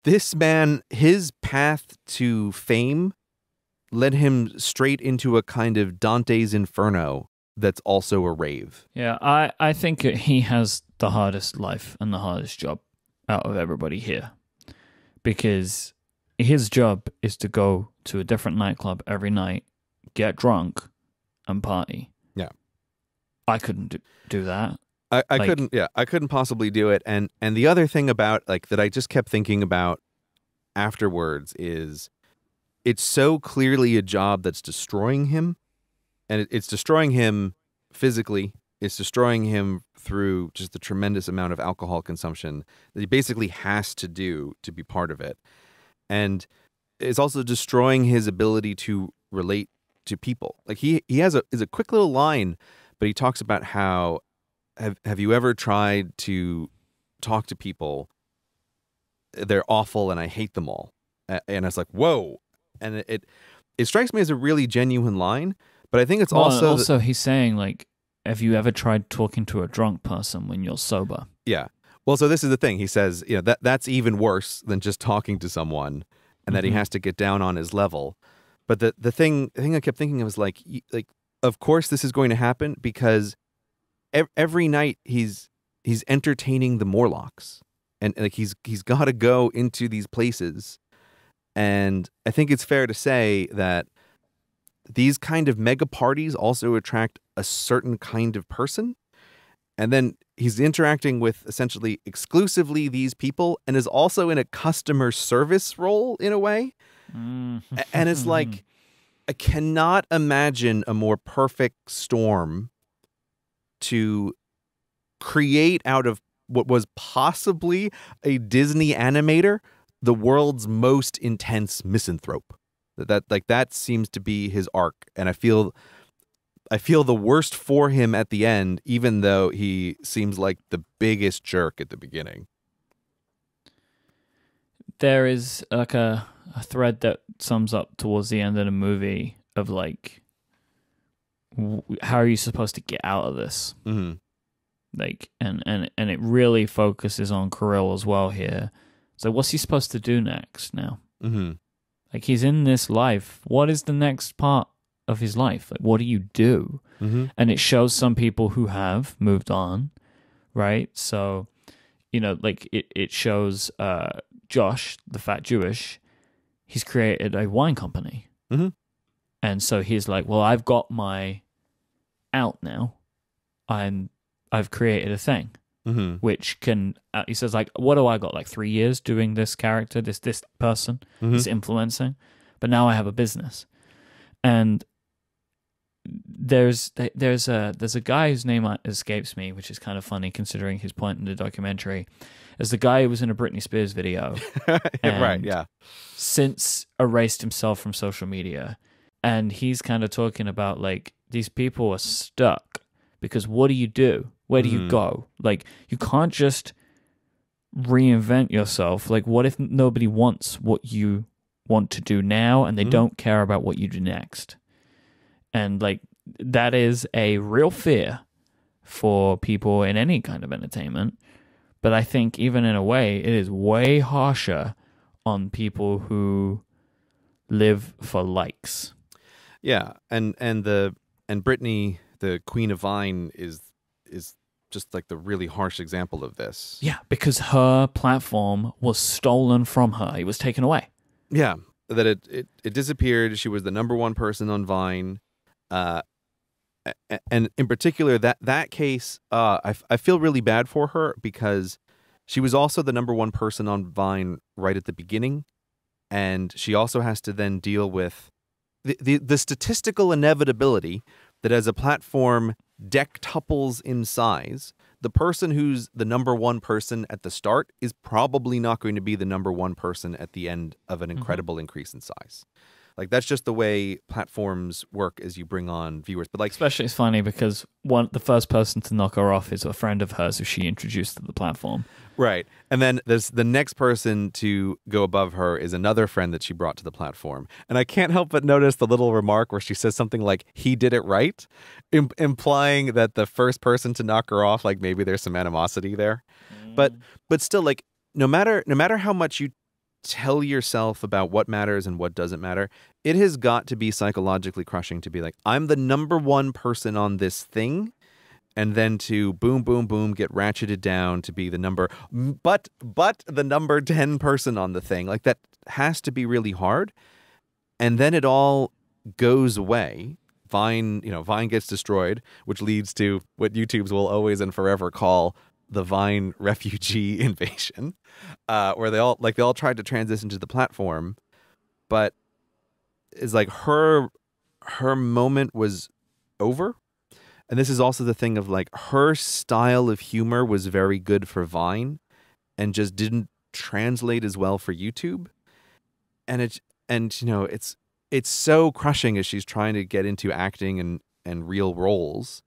this man his path to fame led him straight into a kind of Dante's inferno that's also a rave. Yeah, I, I think he has the hardest life and the hardest job out of everybody here. Because his job is to go to a different nightclub every night, get drunk, and party. Yeah. I couldn't do, do that. I, I Like- couldn't yeah, I couldn't possibly do it. And and the other thing about like that I just kept thinking about afterwards is it's so clearly a job that's destroying him. And it, it's destroying him physically. It's destroying him through just the tremendous amount of alcohol consumption that he basically has to do to be part of it. And it's also destroying his ability to relate to people. Like he he has a is a quick little line, but he talks about how have have you ever tried to talk to people they're awful and I hate them all. And it's like, whoa. And it, it it strikes me as a really genuine line, but I think it's Well, also also he's saying like, have you ever tried talking to a drunk person when you're sober? Yeah. Well, so this is the thing. He says, you know, that that's even worse than just talking to someone, and that he Mhm. has to get down on his level. But the the thing the thing I kept thinking of was like, like, of course this is going to happen because every night he's he's entertaining the Morlocks, and like he's he's got to go into these places, and I think it's fair to say that these kind of mega parties also attract a certain kind of person. And then he's interacting with essentially exclusively these people and is also in a customer service role in a way. Mm. And it's like i cannot imagine a more perfect storm to create out of what was possibly a disney animator the world's most intense misanthrope that, that like that seems to be his arc and i feel I feel the worst for him at the end, even though he seems like the biggest jerk at the beginning. there is like a, a thread that sums up towards the end of the movie of like how are you supposed to get out of this Mm-hmm. like and and and it really focuses on Kirill as well here so what's he supposed to do next now Mm-hmm. like he's in this life what is the next part of his life like what do you do Mm-hmm. and it shows some people who have moved on right so you know like it, it shows uh josh the fat jewish he's created a wine company Mhm. and so he's like well i've got my out now i'm i've created a thing Mm-hmm. which can uh, he says like what do i got like three years doing this character this this person Mhm. this influencing but now i have a business and there's there's a there's a guy whose name escapes me which is kind of funny considering his point in the documentary as the guy who was in a britney spears video right. Yeah. since erased himself from social media and he's kind of talking about like these people are stuck because what do you do where do you Mhm. go like you can't just reinvent yourself like what if nobody wants what you want to do now and they Mhm. don't care about what you do next and like that is a real fear for people in any kind of entertainment but i think even in a way it is way harsher on people who live for likes. Yeah. And and the and Brittany, the Queen of Vine, is is just like the really harsh example of this. Yeah, because her platform was stolen from her. It was taken away. Yeah. That it, it, it disappeared. She was the number one person on Vine. Uh, and in particular, that, that case, uh, I, f- I feel really bad for her because she was also the number one person on Vine right at the beginning. And she also has to then deal with the, the, the statistical inevitability that as a platform dectuples in size, the person who's the number one person at the start is probably not going to be the number one person at the end of an mm-hmm. incredible increase in size. Like that's just the way platforms work as you bring on viewers. But like Especially it's funny because one the first person to knock her off is a friend of hers who she introduced to the platform. Right. And then there's the next person to go above her is another friend that she brought to the platform. And I can't help but notice the little remark where she says something like, he did it right, Im- implying that the first person to knock her off, like maybe there's some animosity there. But mm. but still like no matter no matter how much you tell yourself about what matters and what doesn't matter, it has got to be psychologically crushing to be like, I'm the number one person on this thing and then to boom boom boom get ratcheted down to be the number but but the number 10 person on the thing. Like that has to be really hard. And then it all goes away. Vine you know vine gets destroyed which leads to what youtube's will always and forever call the vine refugee invasion uh where they all like they all tried to transition to the platform but it's like her her moment was over and this is also the thing of like her style of humor was very good for Vine and just didn't translate as well for YouTube. And it and you know, it's it's so crushing as she's trying to get into acting and and real roles.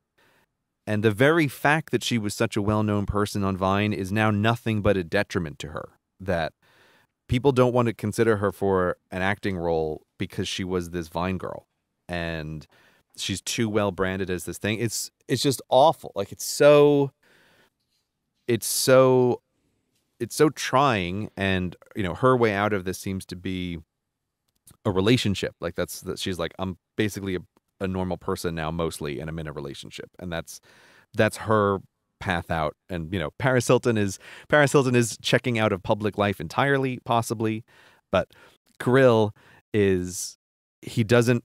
And the very fact that she was such a well-known person on Vine is now nothing but a detriment to her. That people don't want to consider her for an acting role because she was this Vine girl. And she's too well branded as this thing. It's it's just awful. Like it's so it's so it's so trying and you know her way out of this seems to be a relationship. Like that's that she's like I'm basically a, a normal person now mostly and I'm in a relationship. And that's that's her path out and you know Paris Hilton is Paris Hilton is checking out of public life entirely possibly but Kirill is he doesn't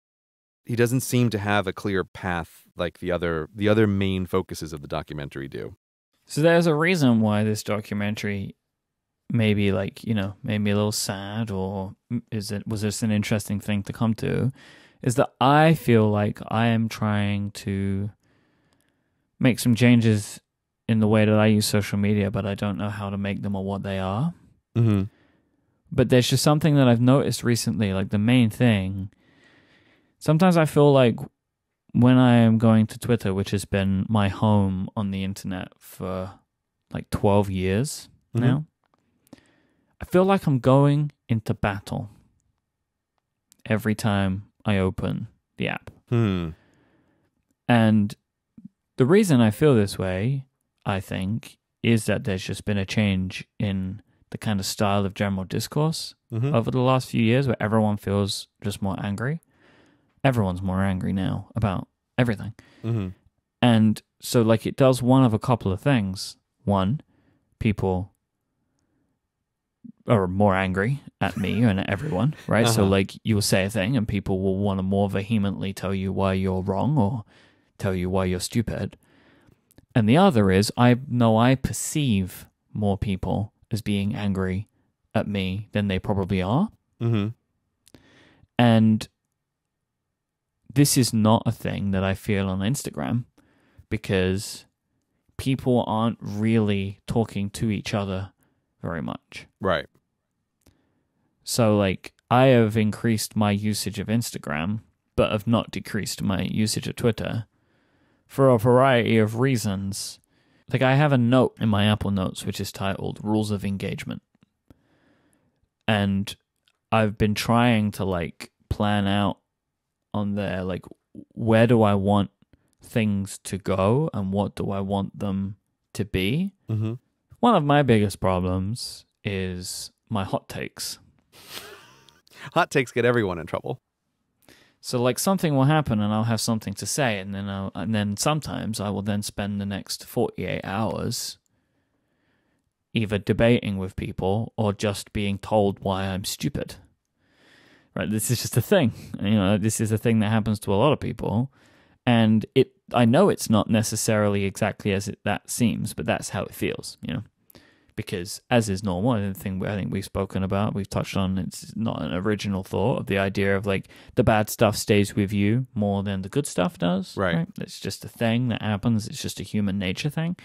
he doesn't seem to have a clear path like the other the other main focuses of the documentary do. So there's a reason why this documentary maybe like, you know, made me a little sad or is it was this an interesting thing to come to is that I feel like I am trying to make some changes in the way that I use social media, but I don't know how to make them or what they are. Mm-hmm. But there's just something that I've noticed recently, like the main thing. Sometimes I feel like when I am going to Twitter, which has been my home on the internet for like 12 years Mhm. now, I feel like I'm going into battle every time I open the app. Hmm. And the reason I feel this way, I think, is that there's just been a change in the kind of style of general discourse Mm-hmm. over the last few years where everyone feels just more angry. Everyone's more angry now about everything. Mm-hmm. And so, like, it does one of a couple of things. One, people are more angry at me and at everyone, right? So, Uh-huh. like, you will say a thing and people will want to more vehemently tell you why you're wrong or tell you why you're stupid. And the other is, I know I perceive more people as being angry at me than they probably are. Mm-hmm. And this is not a thing that I feel on Instagram because people aren't really talking to each other very much. Right. So, like, I have increased my usage of Instagram, but have not decreased my usage of Twitter for a variety of reasons. Like, I have a note in my Apple Notes which is titled Rules of Engagement. And I've been trying to, like, plan out on there, like, where do I want things to go and what do I want them to be? Mm-hmm. One of my biggest problems is my hot takes. Hot takes get everyone in trouble. So like something will happen and I'll have something to say and then I'll, and then sometimes I will then spend the next 48 hours either debating with people or just being told why I'm stupid. Right, this is just a thing. You know, this is a thing that happens to a lot of people and it I know it's not necessarily exactly as it, that seems, but that's how it feels, you know. Because as is normal, the thing I think we've spoken about, we've touched on, it's not an original thought of the idea of like the bad stuff stays with you more than the good stuff does. Right. It's just a thing that happens. It's just a human nature thing.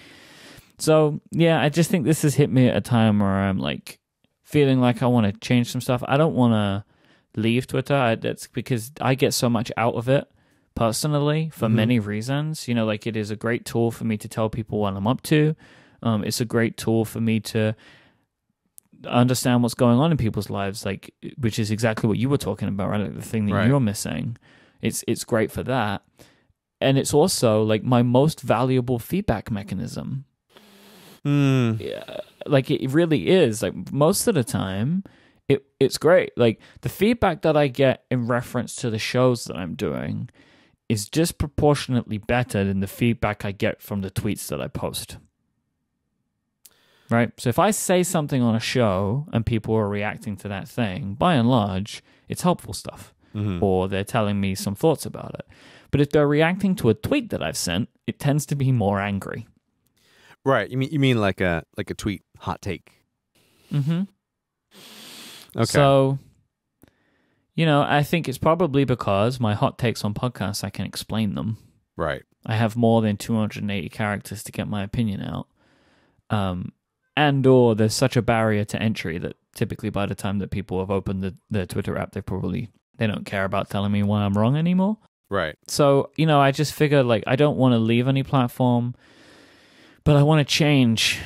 So yeah, I just think this has hit me at a time where I'm like feeling like I want to change some stuff. I don't want to leave Twitter. I, that's because I get so much out of it personally for Mhm. many reasons. You know, like it is a great tool for me to tell people what I'm up to. Um, it's a great tool for me to understand what's going on in people's lives, like which is exactly what you were talking about, right? Like the thing that Right. you're missing. It's it's great for that. And it's also like my most valuable feedback mechanism Hmm. yeah, like it really is like most of the time it it's great like the feedback that i get in reference to the shows that i'm doing is disproportionately better than the feedback i get from the tweets that i post right so if i say something on a show and people are reacting to that thing by and large it's helpful stuff Mhm. or they're telling me some thoughts about it but if they're reacting to a tweet that i've sent it tends to be more angry Right. You mean you mean like a like a tweet hot take? mm-hmm Okay. So, you know, I think it's probably because my hot takes on podcasts, I can explain them. right. I have more than 280 characters to get my opinion out. Um, and or there's such a barrier to entry that typically by the time that people have opened the, the Twitter app, they probably they don't care about telling me why I'm wrong anymore. Right. So, you know, I just figure like I don't want to leave any platform, but I want to change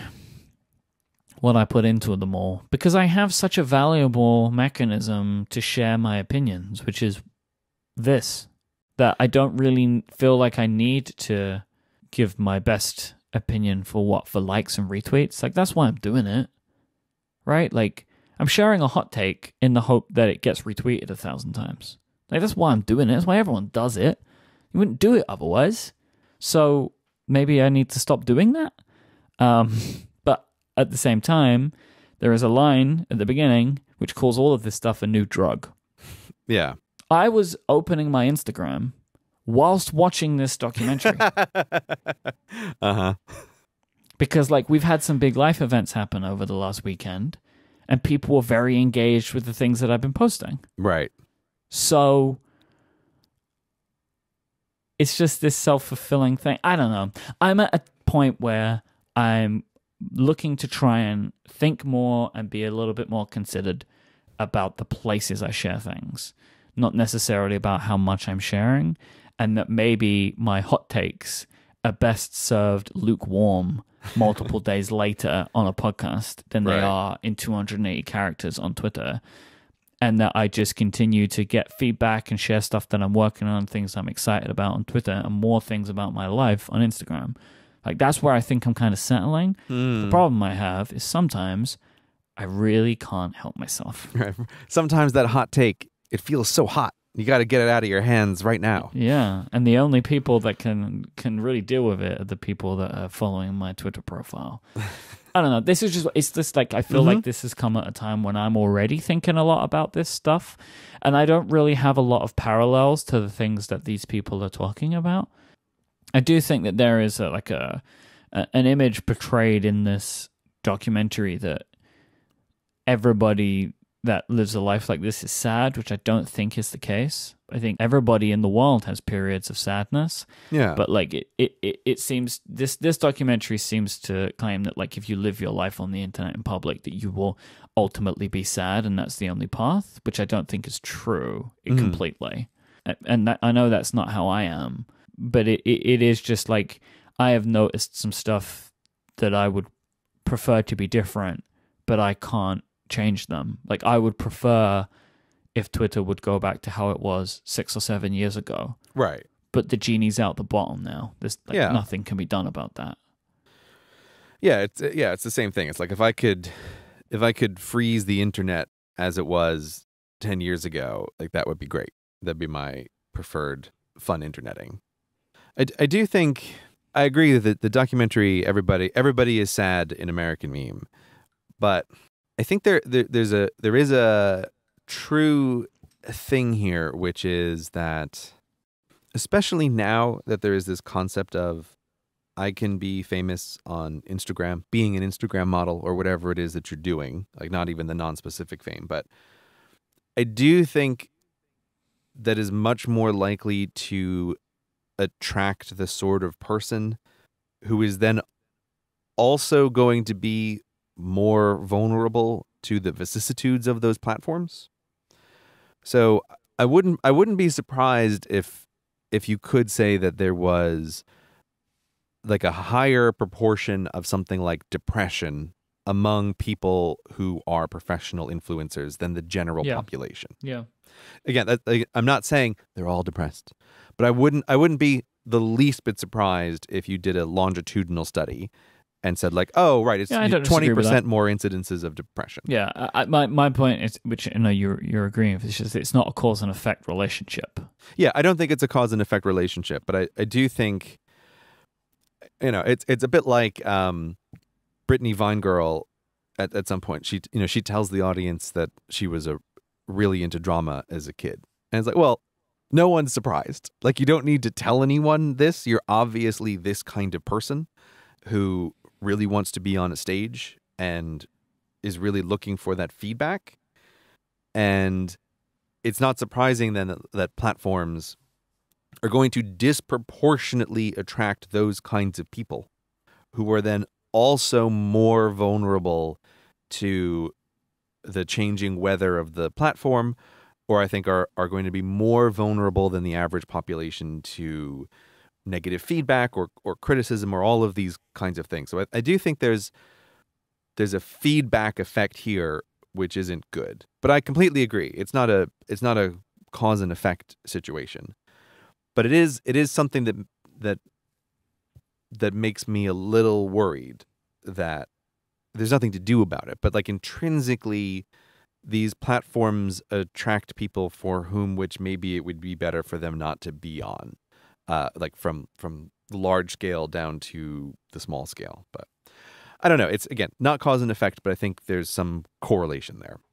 what I put into them all because I have such a valuable mechanism to share my opinions, which is this that I don't really feel like I need to give my best opinion for what for likes and retweets. Like that's why I'm doing it. Right? Like I'm sharing a hot take in the hope that it gets retweeted a thousand times. Like that's why I'm doing it. That's why everyone does it. You wouldn't do it otherwise. So maybe I need to stop doing that. Um, but at the same time, there is a line at the beginning which calls all of this stuff a new drug. Yeah. I was opening my Instagram whilst watching this documentary uh-huh. because like we've had some big life events happen over the last weekend and people were very engaged with the things that I've been posting. Right. So it's just this self fulfilling thing. I don't know. I'm at a point where I'm looking to try and think more and be a little bit more considered about the places I share things, not necessarily about how much I'm sharing, and that maybe my hot takes are best served lukewarm multiple days later on a podcast than they are in 280 characters on Twitter and that I just continue to get feedback and share stuff that I'm working on, things I'm excited about on Twitter, and more things about my life on Instagram. Like that's where I think I'm kind of settling. Hmm. The problem I have is sometimes I really can't help myself. Right. Sometimes that hot take, it feels so hot. You got to get it out of your hands right now. Yeah, and the only people that can can really deal with it are the people that are following my Twitter profile. I don't know. This is just it's just like I feel Mhm. like this has come at a time when I'm already thinking a lot about this stuff, and I don't really have a lot of parallels to the things that these people are talking about. I do think that there is a, like a, a an image portrayed in this documentary that everybody that lives a life like this is sad, which I don't think is the case. I think everybody in the world has periods of sadness, Yeah. but like it, it, it, it seems this this documentary seems to claim that like if you live your life on the internet in public, that you will ultimately be sad, and that's the only path, which I don't think is true Mhm. completely. And that, I know that's not how I am, but it, it, it is just like I have noticed some stuff that I would prefer to be different, but I can't change them. Like I would prefer if Twitter would go back to how it was six or seven years ago. right. But the genie's out the bottom now. There's like Yeah. nothing can be done about that. Yeah, it's uh, yeah, it's the same thing. It's like if I could if I could freeze the internet as it was 10 years ago, like that would be great. That'd be my preferred fun interneting. I, I do think I agree that the documentary everybody everybody is sad in American meme. But I think there, there there's a there is a true thing here which is that especially now that there is this concept of I can be famous on Instagram, being an Instagram model or whatever it is that you're doing, like not even the non specific fame. But I do think that is much more likely to attract the sort of person who is then also going to be more vulnerable to the vicissitudes of those platforms. So I wouldn't I wouldn't be surprised if if you could say that there was like a higher proportion of something like depression among people who are professional influencers than the general Yeah. population. Yeah. Again, that, I'm not saying they're all depressed, but I wouldn't I wouldn't be the least bit surprised if you did a longitudinal study and said like, oh right, it's Yeah, twenty with percent more incidences of depression. Yeah. I, my my point is, which I know you're you're agreeing with, is just it's not a cause and effect relationship. Yeah, I don't think it's a cause and effect relationship, but I, I do think you know, it's it's a bit like um Brittany Vinegirl at, at some point. She you know, she tells the audience that she was a really into drama as a kid. And it's like, well, no one's surprised. Like you don't need to tell anyone this. You're obviously this kind of person who really wants to be on a stage and is really looking for that feedback. And it's not surprising then that, that platforms are going to disproportionately attract those kinds of people who are then also more vulnerable to the changing weather of the platform or I think are are going to be more vulnerable than the average population to negative feedback or or criticism or all of these kinds of things. So I, I do think there's there's a feedback effect here which isn't good. But I completely agree. It's not a it's not a cause and effect situation. But it is it is something that that that makes me a little worried that there's nothing to do about it. But like intrinsically these platforms attract people for whom which maybe it would be better for them not to be on. Uh like from from the large scale down to the small scale. But I don't know. It's again not cause and effect, but I think there's some correlation there.